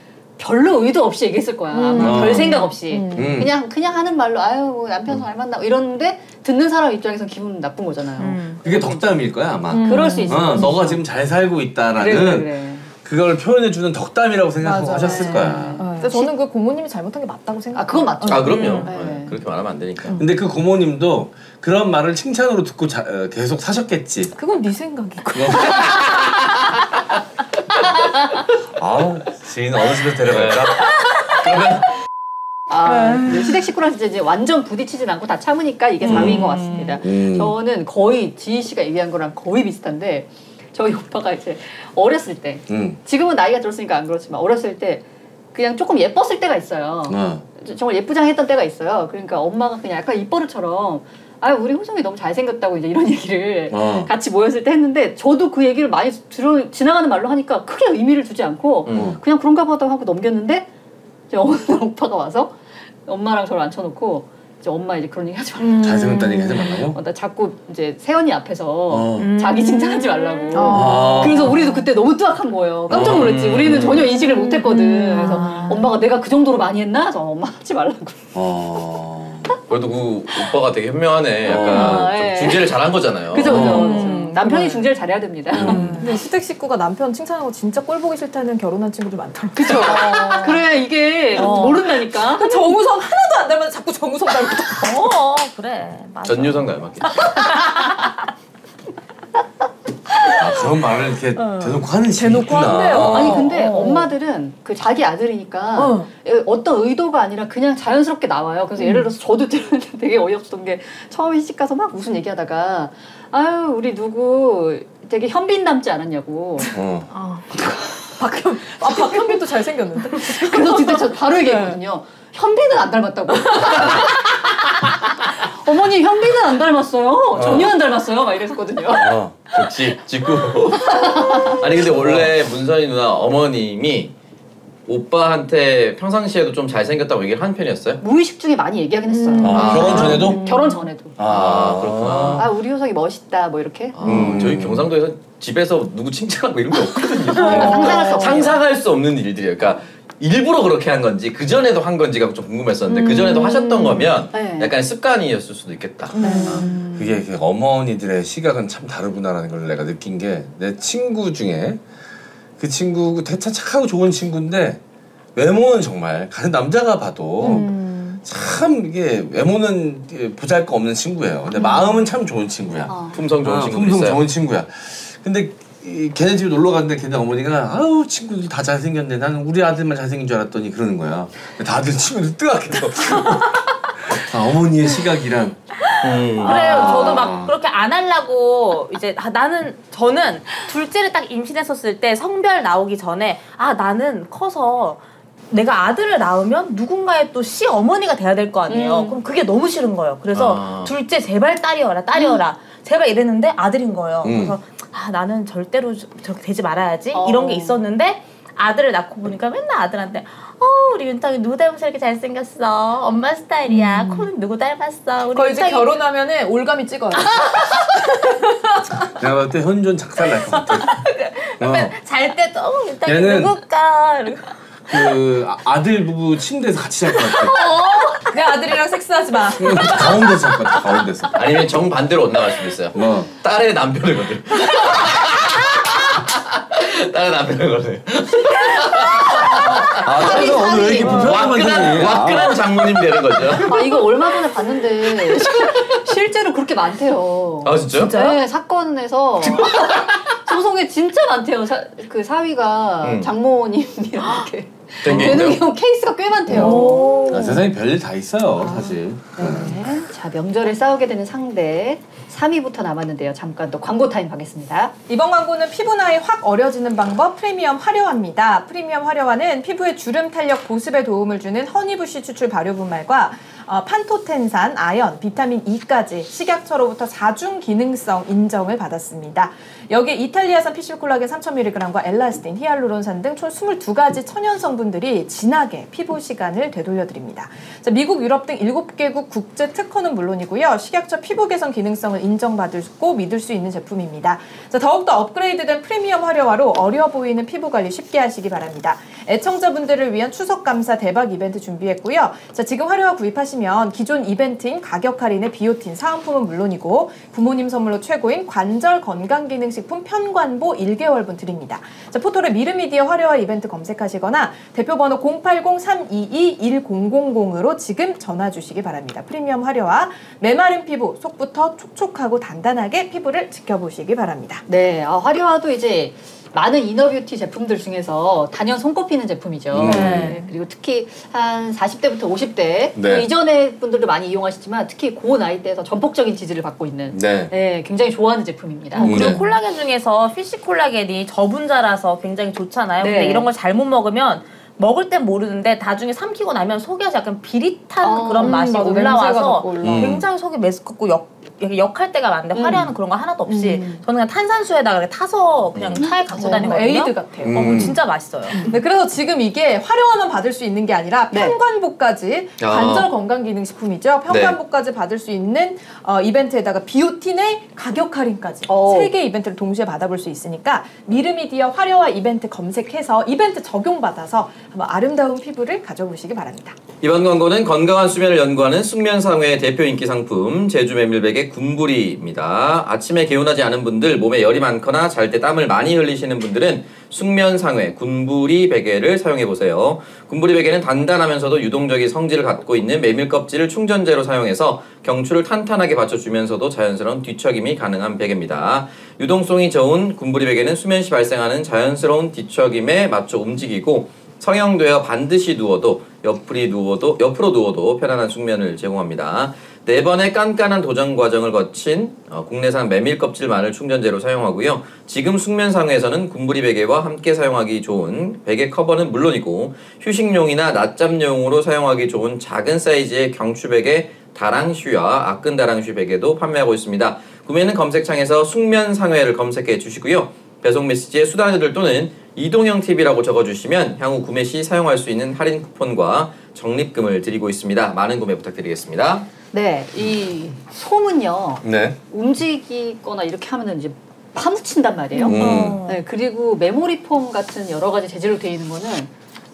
별로 의도 없이 얘기했을 거야. 음. 별 생각 없이. 음. 음. 그냥 그냥 하는 말로 아유 뭐 남편 잘 만나 이러는데 듣는 사람 입장에서 기분 나쁜 거잖아요. 음. 그게 덕담일 거야 아마. 그럴 수 있어. 어, 너가 지금 잘 살고 있다라는 그래 그래 그래. 그걸 표현해주는 덕담이라고 생각하고 맞아. 하셨을 네. 거야. 어. 근데 저는 그 고모님이 잘못한 게 맞다고 생각해요. 아 그건 맞죠. 아 그럼요. 음, 네. 네, 그렇게 말하면 안 되니까. 근데 그 고모님도 그런 말을 칭찬으로 듣고 자, 어, 계속 사셨겠지. 그건 네 생각이고. 아우 지인 어느 집에 데려갈까? 그러면 아, 네, 시댁 식구랑 이제, 이제 완전 부딪히진 않고 다 참으니까 이게 4위인 것 같습니다. 음. 저는 거의 지희 씨가 얘기한 거랑 거의 비슷한데 저희 오빠가 이제 어렸을 때 음. 지금은 나이가 들었으니까 안 그렇지만 어렸을 때 그냥 조금 예뻤을 때가 있어요. 어. 정말 예쁘장했던 때가 있어요. 그러니까 엄마가 그냥 약간 입버릇처럼 아유 우리 호정이 너무 잘생겼다고 이제 이런 얘기를 어. 같이 모였을 때 했는데 저도 그 얘기를 많이 들어 지나가는 말로 하니까 크게 의미를 두지 않고 음. 그냥 그런가 보다 하고 넘겼는데 이제 어느 날 오빠가 와서 엄마랑 저를 앉혀놓고 이제 엄마 이제 그런 얘기 하지 말라. 잘생겼다는 얘기 하지 말라고? 어, 나 자꾸 이제 세연이 앞에서 어. 자기 칭찬하지 말라고. 아. 그래서 우리도 그때 너무 뜨악한 거예요. 깜짝 놀랐지. 우리는 전혀 인식을 못했거든. 그래서 아. 엄마가 내가 그 정도로 많이 했나? 그래서 엄마 하지 말라고. 어. 그래도 그 오빠가 되게 현명하네. 약간 아, 좀 예. 중재를 잘한 거잖아요. 그죠, 그죠. 어. 그죠. 남편이 중재를 잘해야 됩니다. 근데 시댁 식구가 남편 칭찬하고 진짜 꼴 보기 싫다는 결혼한 친구들 많더라고요. 그죠. 그래, 이게 어. 모른다니까. 그 정우성 하나도 안 닮아서 자꾸 정우성 닮았다. 어 그래 맞아. 전유성 닮았겠지. 아 그런 말을 이렇게 대놓고 하는 집이 대놓고 있구나. 한대요. 어. 아니 근데 어. 엄마들은 그 자기 아들이니까 어. 어떤 의도가 아니라 그냥 자연스럽게 나와요. 그래서 예를 들어서 저도 들었는데 되게 어이없었던 게 처음에 시집 가서 막 무슨 얘기하다가 아유 우리 누구 되게 현빈 닮지 않았냐고. 어. 박현, 아, 박현빈도 잘 생겼는데? 그래서 그때 저 바로 얘기했거든요. 현빈은 안 닮았다고. 어머니 현빈은 안 닮았어요. 전혀 안 닮았어요. 막 이랬었거든요. 어. 좋지. 직구. 아니 근데 원래 문선이 누나 어머님이 오빠한테 평상시에도 좀 잘생겼다고 얘기를 한 편이었어요? 무의식 중에 많이 얘기하긴 했어요. 아, 아. 결혼 전에도? 결혼 전에도. 아, 그렇구나. 아 우리 효석이 멋있다 뭐 이렇게. 아, 음. 저희 경상도에서 집에서 누구 칭찬하고 이런 게 없거든요. 상상할 수. 상상할 수 없는 일들이에요. 그러니까 일부러 그렇게 한 건지 그 전에도 한 건지가 좀 궁금했었는데 그 전에도 하셨던 거면 네. 약간 습관이었을 수도 있겠다. 그게 그 어머니들의 시각은 참 다르구나라는 걸 내가 느낀 게 내 친구 중에 그 친구 대차 착하고 좋은 친구인데 외모는 정말 가는 남자가 봐도 음. 참 이게 외모는 보잘거 없는 친구예요. 근데 마음은 참 좋은 친구야. 어. 품성 좋은 아, 친구 품성 있어요. 좋은 친구야. 근데 이, 걔네 집에 놀러 갔는데 걔네 어머니가 아우 친구들 다 잘생겼네. 나는 우리 아들만 잘생긴 줄 알았더니 그러는 거야. 다들 친구들 뜨악해서. 아, 어머니의 시각이란. 음. 그래요. 아. 저도 막 그렇게 안 하려고 이제 아, 나는 저는 둘째를 딱 임신했었을 때 성별 나오기 전에 아 나는 커서 내가 아들을 낳으면 누군가의 또 시 어머니가 돼야 될 거 아니에요. 음. 그럼 그게 너무 싫은 거예요. 그래서 아. 둘째 제발 딸이어라 딸이어라 제발 이랬는데 아들인 거예요. 음. 그래서 아 나는 절대로 저- 저렇게 되지 말아야지 어. 이런 게 있었는데 아들을 낳고 보니까 맨날 아들한테 어 우리 윤탁이 누구 닮아서 이렇게 잘생겼어 엄마 스타일이야 코는 누구 닮았어 우리 거의 이제 윤탁이 결혼하면은 올가미 찍어요. 내가 봤을 때 현존 작살 날 것 같아. 어. 잘 때도 어, 윤탁이 얘는- 누굴까 이러고 그 아- 아들 부부 침대에서 같이 잘 것 같아. 내 아들이랑 섹스하지 마. 가운데서 잘 것 같아. 가운데서. 아니면 정반대로 엇나갈 수도 있어요. 뭐 딸의 남편이거든. 딸의 남편이거든. 아, 그래서 오늘 왜 이렇게 불편한 화끈한 만드니? 화끈한 장모님 되는 거죠. 아 이거 얼마 전에 봤는데 실제로 그렇게 많대요. 아 진짜요? 네 사건에서 소송에 진짜 많대요. 사, 그 사위가 음. 장모님이랑 이렇게 되는 있나요? 경우 케이스가 꽤 많대요. 아, 세상에 별일 다 있어요, 사실. 네. 자 명절에 싸우게 되는 상대 3위부터 남았는데요. 잠깐 또 광고 타임 가겠습니다. 이번 광고는 피부 나이 확 어려지는 방법 프리미엄 화려화입니다. 프리미엄 화려화는 피부의 주름 탄력 보습에 도움을 주는 허니부시 추출 발효 분말과 어, 판토텐산, 아연, 비타민 E까지 식약처로부터 4중 기능성 인정을 받았습니다. 여기에 이탈리아산 피쉬 콜라겐 3000mg과 엘라스틴, 히알루론산 등 총 22가지 천연 성분들이 진하게 피부 시간을 되돌려 드립니다. 자, 미국, 유럽 등 7개국 국제 특허는 물론이고요. 식약처 피부 개선 기능성을 인정받고 믿을 수 있는 제품입니다. 자, 더욱더 업그레이드된 프리미엄 화려화로 어려 보이는 피부 관리 쉽게 하시기 바랍니다. 애청자분들을 위한 추석 감사 대박 이벤트 준비했고요. 자, 지금 화려화 구입하시면 기존 이벤트인 가격 할인의 비오틴 사은품은 물론이고 부모님 선물로 최고인 관절 건강 기능식 품 편관보 1개월분 드립니다. 자, 포토를 미르미디어 화려화 이벤트 검색하시거나 대표번호 080-322-1000으로 지금 전화 주시기 바랍니다. 프리미엄 화려화 메마른 피부 속부터 촉촉하고 단단하게 피부를 지켜보시기 바랍니다. 네, 아, 화려화도 이제 많은 이너뷰티 제품들 중에서 단연 손꼽히는 제품이죠. 음. 네, 그리고 특히 한 40대부터 50대 그 네. 이전의 분들도 많이 이용하시지만 특히 그 나이대에서 전폭적인 지지를 받고 있는 네. 네, 굉장히 좋아하는 제품입니다. 어, 음. 그리고 네. 콜라겐 중에서 피쉬 콜라겐이 저분자라서 굉장히 좋잖아요. 네. 근데 이런 걸 잘못 먹으면 먹을 땐 모르는데 나중에 삼키고 나면 속에서 약간 비릿한 어, 그런 음, 맛이. 냄새가 올라와서. 음. 굉장히 속이 메스껍고 역, 역할 때가 많은데 음. 화려화는 그런 거 하나도 없이 음. 저는 그냥 탄산수에다가 타서 그냥 차에 갖고 다니거든요. 에이드 같아요. 음. 어, 진짜 맛있어요. 네, 그래서 지금 이게 화려화만 받을 수 있는 게 아니라 네. 편관보까지 아. 관절 건강 기능 식품이죠. 편관보까지 받을 수 있는 어, 이벤트에다가 비오틴의 가격 할인까지 오. 세개 이벤트를 동시에 받아볼 수 있으니까 미르미디어 화려화 이벤트 검색해서 이벤트 적용 받아서 한번 아름다운 피부를 가져보시기 바랍니다. 이번 광고는 건강한 수면을 연구하는 숙면상회의 대표 인기 상품 제주 메밀백의 군부리입니다. 아침에 개운하지 않은 분들, 몸에 열이 많거나 잘 때 땀을 많이 흘리시는 분들은 숙면상회 군부리 베개를 사용해 보세요. 군부리 베개는 단단하면서도 유동적인 성질을 갖고 있는 메밀 껍질을 충전재로 사용해서 경추를 탄탄하게 받쳐주면서도 자연스러운 뒤척임이 가능한 베개입니다. 유동성이 좋은 군부리 베개는 수면 시 발생하는 자연스러운 뒤척임에 맞춰 움직이고 성형되어 반드시 누워도 옆으로 누워도 옆으로 누워도 편안한 숙면을 제공합니다. 네 번의 깐깐한 도전 과정을 거친 어, 국내산 메밀 껍질만을 충전재로 사용하고요. 지금 숙면상에서는 군부리 베개와 함께 사용하기 좋은 베개 커버는 물론이고 휴식용이나 낮잠용으로 사용하기 좋은 작은 사이즈의 경추 베개 다랑쉬와 아끈 다랑쉬 베개도 판매하고 있습니다. 구매는 검색창에서 숙면상회를 검색해 주시고요. 배송 메시지에 수다녀들 또는 이동형 TV라고 적어주시면 향후 구매 시 사용할 수 있는 할인 쿠폰과 적립금을 드리고 있습니다. 많은 구매 부탁드리겠습니다. 네, 이 솜은요 네. 움직이거나 이렇게 하면은 이제 파묻힌단 말이에요. 음. 어. 네, 그리고 메모리 폼 같은 여러 가지 재질로 되어 있는 거는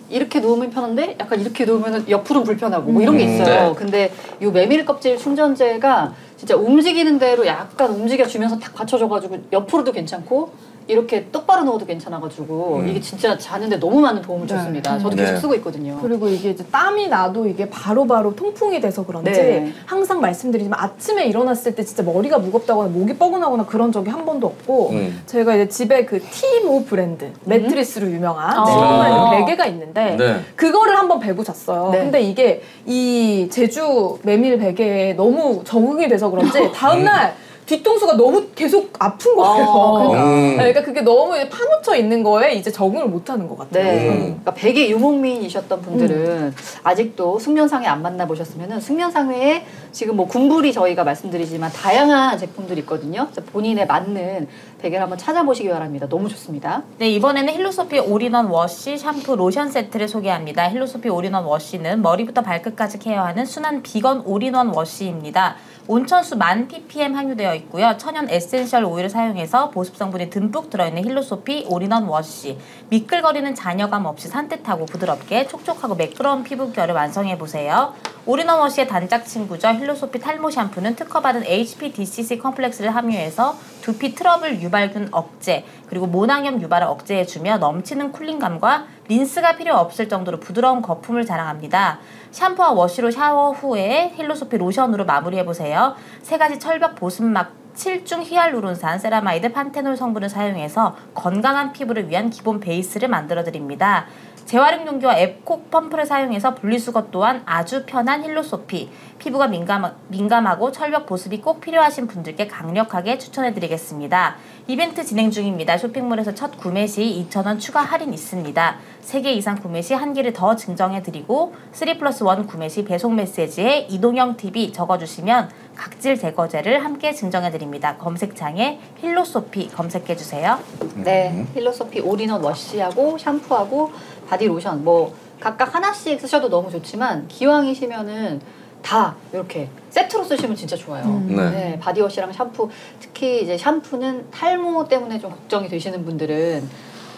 이렇게 놓으면 편한데 약간 이렇게 놓으면 옆으로는 불편하고 뭐 이런 게 음, 있어요. 네. 근데 이 메밀 껍질 충전재가 진짜 움직이는 대로 약간 움직여 주면서 딱 받쳐줘가지고 옆으로도 괜찮고 이렇게 똑바로 넣어도 괜찮아가지고 음. 이게 진짜 자는데 너무 많은 도움을 네. 줬습니다. 저도 네. 계속 쓰고 있거든요. 그리고 이게 이제 땀이 나도 이게 바로 바로 통풍이 돼서 그런지 네. 항상 말씀드리지만 아침에 일어났을 때 진짜 머리가 무겁다거나 목이 뻐근하거나 그런 적이 한 번도 없고 음. 제가 이제 집에 그 티모 브랜드 매트리스로 유명한 아. 티모 베개가 있는데 네. 그거를 한번 베고 잤어요. 네. 근데 이게 이 제주 메밀 베개에 너무 적응이 돼서 그런지 다음날 뒤통수가 너무 계속 아픈 거예요. 아. 그러니까, 음. 그러니까 그게 너무 파묻혀 있는 거에 이제 적응을 못 하는 것 같아요. 네. 음. 그러니까 베개 유목민이셨던 분들은 아직도 숙면상회 안 만나보셨으면 숙면상회에 지금 뭐 군불이 저희가 말씀드리지만 다양한 제품들이 있거든요. 본인에 맞는 베개를 한번 찾아보시기 바랍니다. 너무 좋습니다. 네, 이번에는 힐로소피 올인원 워시, 샴푸, 로션 세트를 소개합니다. 힐로소피 올인원 워시는 머리부터 발끝까지 케어하는 순한 비건 올인원 워시입니다. 온천수 만 ppm 함유되어 있고요. 천연 에센셜 오일을 사용해서 보습 성분이 듬뿍 들어있는 힐로소피 올인원 워시. 미끌거리는 잔여감 없이 산뜻하고 부드럽게 촉촉하고 매끄러운 피부결을 완성해 보세요. 올인원 워시의 단짝 친구죠. 힐로소피 탈모 샴푸는 특허받은 HPDCC 컴플렉스를 함유해서 두피 트러블 유발균 억제 그리고 모낭염 유발을 억제해주며 넘치는 쿨링감과 린스가 필요 없을 정도로 부드러운 거품을 자랑합니다. 샴푸와 워시로 샤워 후에 힐로소피 로션으로 마무리해보세요. 세 가지 철벽 보습막 7중 히알루론산, 세라마이드, 판테놀 성분을 사용해서 건강한 피부를 위한 기본 베이스를 만들어 드립니다. 재활용 용기와 앱콕 펌프를 사용해서 분리수거 또한 아주 편한 힐로소피. 피부가 민감, 민감하고 철벽 보습이 꼭 필요하신 분들께 강력하게 추천해드리겠습니다. 이벤트 진행 중입니다. 쇼핑몰에서 첫 구매 시 2,000원 추가 할인 있습니다. 3개 이상 구매 시 한 개를 더 증정해드리고 3 플러스 1 구매 시 배송 메시지에 이동형 TV 적어주시면 각질 제거제를 함께 증정해드립니다. 검색창에 힐로소피 검색해주세요. 네, 힐로소피 올인원 워시하고 샴푸하고 바디 로션 뭐 각각 하나씩 쓰셔도 너무 좋지만 기왕이시면은 다 이렇게 세트로 쓰시면 진짜 좋아요. 네. 네, 바디워시랑 샴푸 특히 이제 샴푸는 탈모 때문에 좀 걱정이 되시는 분들은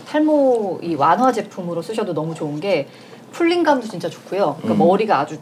탈모 이 완화 제품으로 쓰셔도 너무 좋은 게 쿨링감도 진짜 좋고요. 그러니까 머리가 아주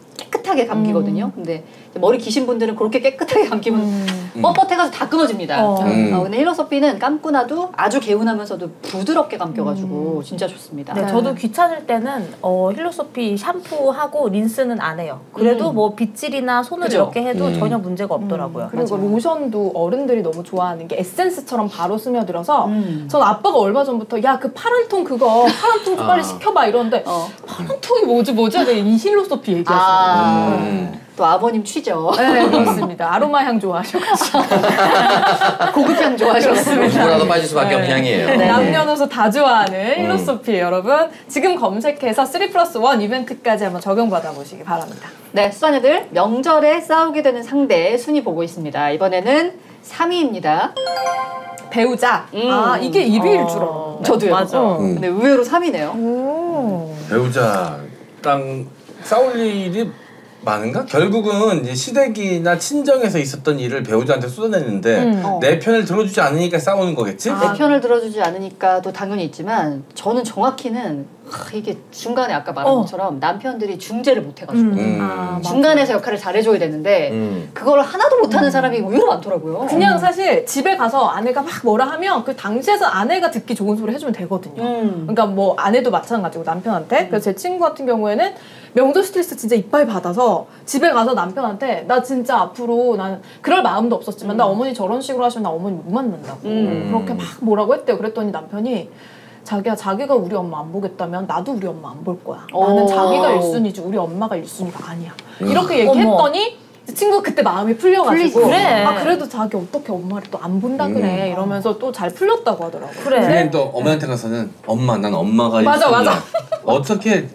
깨끗하게 감기거든요. 근데 이제 머리 기신 분들은 그렇게 깨끗하게 감기면 뻣뻣해가지고 다 끊어집니다. 어. 음. 어, 근데 힐로소피는 감고 나도 아주 개운하면서도 부드럽게 감겨가지고 진짜 좋습니다. 네, 저도 귀찮을 때는 어, 힐로소피 샴푸하고 린스는 안 해요. 그래도 음. 뭐 빗질이나 손을 그죠? 이렇게 해도 음. 전혀 문제가 없더라고요. 그리고 맞아요. 로션도 어른들이 너무 좋아하는 게 에센스처럼 바로 스며들어서 음. 전 아빠가 얼마 전부터 야 그 파란 통 그거 파란 통좀 빨리 아. 시켜봐 이러는데 어. 파란 통이 뭐지 뭐지 하더니 이 힐로소피 얘기하시는 아. 거예요. 음. 또 아버님 취죠. 네 그렇습니다. 아로마 향 좋아하셔가지고 고급 향 좋아하셨습니다. 누구라도 빠질 수밖에 없는 향이에요. 네. 남녀노소 다 좋아하는 음. 힐로소피 여러분 지금 검색해서 3 플러스 1 이벤트까지 한번 적용받아 보시기 바랍니다. 네, 수다녀들 명절에 싸우게 되는 상대 순위 보고 있습니다. 이번에는 3위입니다. 배우자 음. 아 이게 1위일 어. 줄 알았는데 저도요. 맞아. 어. 음. 근데 의외로 3위네요. 오. 배우자랑 싸울 일이 많은가? 결국은 이제 시댁이나 친정에서 있었던 일을 배우자한테 쏟아내는데 음. 어. 내 편을 들어주지 않으니까 싸우는 거겠지? 아. 내 편을 들어주지 않으니까도 당연히 있지만 저는 정확히는 하, 이게 중간에 아까 말한 어. 것처럼 남편들이 중재를 못 해가지고 음. 음. 아. 중간에서 역할을 잘해줘야 되는데 음. 그걸 하나도 못하는 사람이 의외로 많더라고요. 그냥 사실 집에 가서 아내가 막 뭐라 하면 그 당시에서 아내가 듣기 좋은 소리 해주면 되거든요. 음. 그러니까 뭐 아내도 마찬가지고 남편한테 그래서 제 친구 같은 경우에는 명절 스트레스 진짜 이빨 받아서 집에 가서 남편한테 나 진짜 앞으로 난 그럴 마음도 없었지만 나 어머니 저런 식으로 하시면 나 어머니 못 만난다고 음. 그렇게 막 뭐라고 했대요. 그랬더니 남편이 자기야 자기가 우리 엄마 안 보겠다면 나도 우리 엄마 안 볼 거야. 나는 오. 자기가 1순위지 우리 엄마가 1순위가 아니야. 이렇게 얘기했더니 친구 가 그때 마음이 풀려가지고. 그래. 아 그래도 자기 어떻게 엄마를 또 안 본다 그래 이러면서 또 잘 풀렸다고 하더라고. 그래. 근데 또 어머니한테 가서는 엄마 난 엄마가 맞아, 있어. 맞아. 어떻게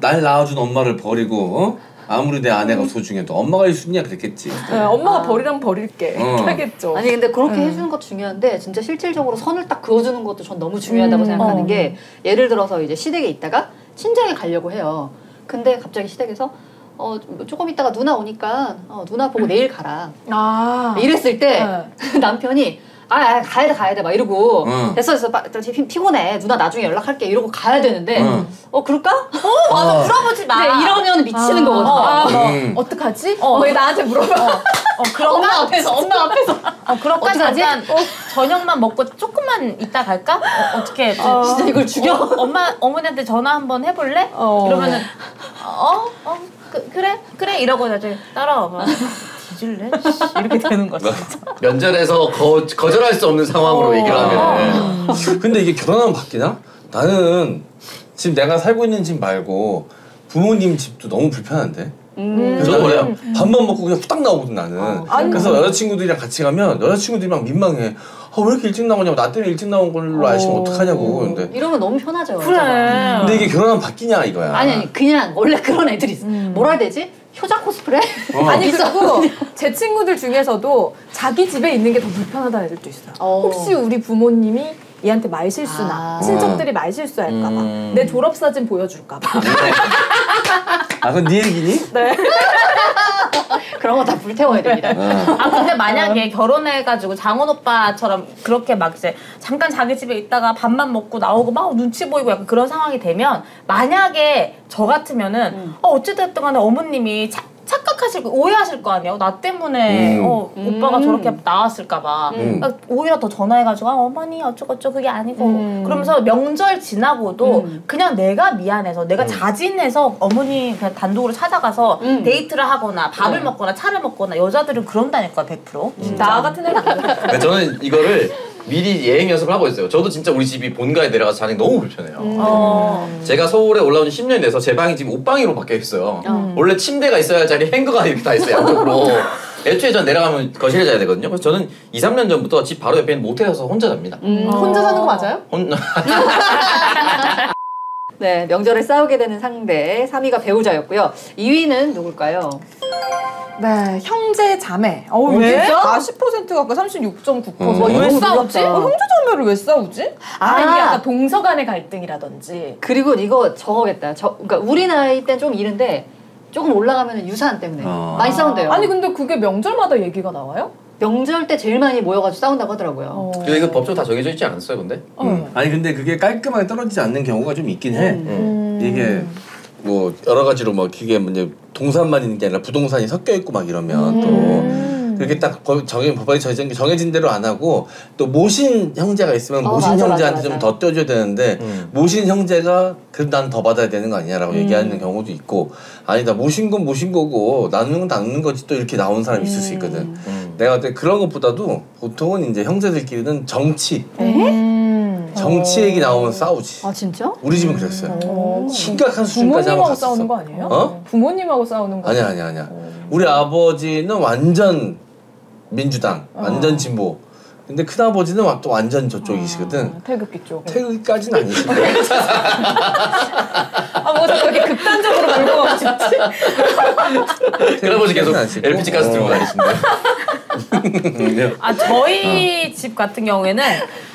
날 낳아준 엄마를 버리고 어? 아무리 내 아내가 소중해도 엄마가 있으냐 그랬겠지. 네, 엄마가 버리라면 버릴게 어. 하겠죠. 아니 근데 그렇게 음. 해주는 것도 중요한데 진짜 실질적으로 선을 딱 그어주는 것도 전 너무 중요하다고 음, 생각하는 어. 게 예를 들어서 이제 시댁에 있다가 친정에 가려고 해요. 근데 갑자기 시댁에서 어 조금 있다가 누나 오니까 어, 누나 보고 내일 가라. 아 이랬을 때 네. 남편이 아, 아 가야 돼 가야 돼 막 이러고 응. 됐어 됐어 빠- 나 지금 피곤해 누나 나중에 연락할게 이러고 가야 되는데 응. 어 그럴까? 맞아, 물어보지 마. 근데 이러면 미치는 거거든요. 아, 뭐 음. 어떡하지? 어. 어, 왜 나한테 물어봐? 어, 그럴까? 엄마 앞에서 엄마 앞에서 어, 그럴까? 어떡하지? 잠깐 어, 저녁만 먹고 조금만 이따 갈까? 어, 어떻게? 진짜 이걸 죽여. 어, 엄마 어머니한테 전화 한번 해볼래? 어. 이러면은 어? 어? 그, 그래? 그래? 이러고 나중에 따라와봐. 뒤질래? 씨, 이렇게 되는 거지. 면전에서 거, 거절할 수 없는 상황으로 어. 얘기를 하면 근데 이게 결혼하면 바뀌나? 나는 지금 내가 살고 있는 집 말고 부모님 집도 너무 불편한데. 음. 그래서 저도 그래요. 밥만 먹고 그냥 후딱 나오거든 나는. 아니, 그래서 여자친구들이랑 같이 가면 여자친구들이 막 민망해. 아, 왜 이렇게 일찍 나오냐고 나 때문에 일찍 나온 걸로 아시면 어. 어떡하냐고. 근데 이러면 너무 편하죠. 그래. 근데 이게 결혼하면 바뀌냐 이거야. 아니 아니 그냥 원래 그런 애들이 있어. 음. 뭐라 해야 되지? 효자 코스프레? 어. 아니. 그리고 제 친구들 중에서도 자기 집에 있는 게 더 불편하다는 애들도 있어요. 어. 혹시 우리 부모님이 얘한테 말실수나 아. 친척들이 말실수할까봐 음. 내 졸업 사진 보여줄까봐. 아, 그건 네 얘기니? 네. 그런 거 다 불태워야 됩니다. 아 근데 만약에 결혼해가지고 장원 오빠처럼 그렇게 막 이제 잠깐 자기 집에 있다가 밥만 먹고 나오고 막 눈치 보이고 약간 그런 상황이 되면 만약에 저 같으면은 어 어찌됐든 간에 어머님이 차, 착각하실 거 오해하실 거 아니에요 나 때문에 음. 어 오빠가 음. 저렇게 나왔을까봐 음. 그러니까 오히려 더 전화해가지고 아 어머니 어쩌고저쩌고 그게 아니고 음. 그러면서 명절 지나고도 음. 그냥 내가 미안해서 내가 음. 자진해서 어머니 그냥 단독으로 찾아가서 음. 데이트를 하거나 밥을 네. 먹거나 차를 먹거나 여자들은 그런다니까 100%나 같은. 근데 저는 이거를 미리 예행 연습을 하고 있어요. 저도 진짜 우리 집이 본가에 내려가서 자는 게 너무 불편해요. 어. 제가 서울에 올라온 지 10년이 돼서 제 방이 지금 옷방으로 바뀌어 있어요. 음. 원래 침대가 있어야 할 자리 행거가 이렇게 다 있어요, 양쪽으로. 애초에 전 내려가면 거실에 자야 되거든요. 그래서 저는 2, 3년 전부터 집 바로 옆에 있는 모텔에서 혼자 잡니다. 음. 혼자 사는 거 맞아요? 혼... 네, 명절에 싸우게 되는 상대 3위가 배우자였고요. 2위는 누굴까요? 네, 형제 자매. 어, 어, 왜? 진짜? 40% 가까 36.9%. 음. 왜 너무 싸우지? 어, 형제 자매를 왜 싸우지? 아, 아. 이게 약간 동서 간의 갈등이라든지. 그리고 이거 저거겠다. 저, 그러니까 우리 나이 땐 좀 이른데 조금 올라가면 유산 때문에 어. 많이 싸운대요. 아니 근데 그게 명절마다 얘기가 나와요? 명절 때 제일 많이 모여가지고 싸운다고 하더라고요. 어. 근데 이거 법적으로 다 정해져 있지 않았어요, 근데? 음. 아니 근데 그게 깔끔하게 떨어지지 않는 경우가 좀 있긴 해. 음. 이게 뭐 여러 가지로 뭐 그게 이제 동산만 있는 게 아니라 부동산이 섞여 있고 막 이러면 또 그렇게 딱 거- 정해 법안이 정해진, 정해진 대로 안 하고 또 모신 형제가 있으면 어, 모신 맞아, 형제한테 좀. 더 떼줘야 되는데 음. 모신 형제가 그래도 난더 받아야 되는 거 아니냐라고 음. 얘기하는 경우도 있고 아니다 모신 건 모신 거고 나누는 건 나누는 거지 또 이렇게 나오는 사람이 있을 수 있거든. 음. 내가 그때 그런 것보다도 보통은 이제 형제들끼리는 정치 음. 정치 얘기 나오면 싸우지. 아 진짜? 우리 집은 그랬어요. 어. 심각한 수준까지 한번 부모님하고. 싸우는 거 아니에요? 어? 부모님하고 싸우는 거 아니야 아니야 아니야. 우리 아버지는 완전 민주당, 완전 진보. 근데 큰 아버지는 또 완전 저쪽이시거든. 아, 태극기 쪽. 태극까지는 아니시고. 아, 뭐 자꾸 이렇게 극단적으로 몰고 가고 싶지? 할아버지 계속 아니시고. LPG 가스 들고 어. 다니신데. 아 저희 집 같은 경우에는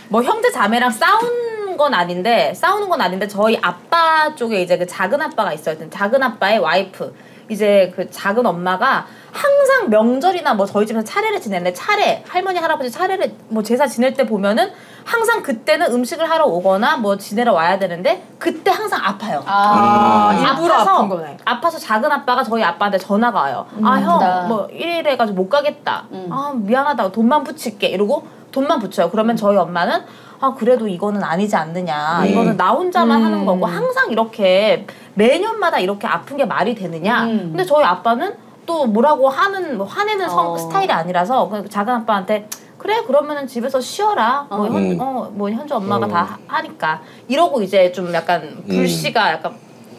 뭐 형제 자매랑 싸운 건 아닌데 싸우는 건 아닌데 저희 아빠 쪽에 이제 그 작은 아빠가 있어요. 작은 아빠의 와이프 이제 그 작은 엄마가 항상 명절이나 뭐 저희 집에서 차례를 지내는데 차례 할머니 할아버지 차례를 뭐 제사 지낼 때 보면은 항상 그때는 음식을 하러 오거나 뭐 지내러 와야 되는데 그때 항상 아파요. 아, 음. 일부러 아파서, 아픈 거네. 아파서 작은 아빠가 저희 아빠한테 전화가 와요. 아, 아프다. 형, 뭐, 일일 해가지고 못 가겠다. 음. 아, 미안하다. 돈만 붙일게. 이러고 돈만 붙여요. 그러면 저희 엄마는 아, 그래도 이거는 아니지 않느냐. 음. 이거는 나 혼자만 음. 하는 거고 항상 이렇게 매년마다 이렇게 아픈 게 말이 되느냐. 음. 근데 저희 아빠는 또 뭐라고 하는, 뭐 화내는 성, 어. 스타일이 아니라서 그 작은 아빠한테 그래 그러면은 집에서 쉬어라 뭐, 어. 현, 음. 어, 뭐 현주 엄마가 음. 다 하- 하니까 이러고 이제 좀 약간 불씨가 약간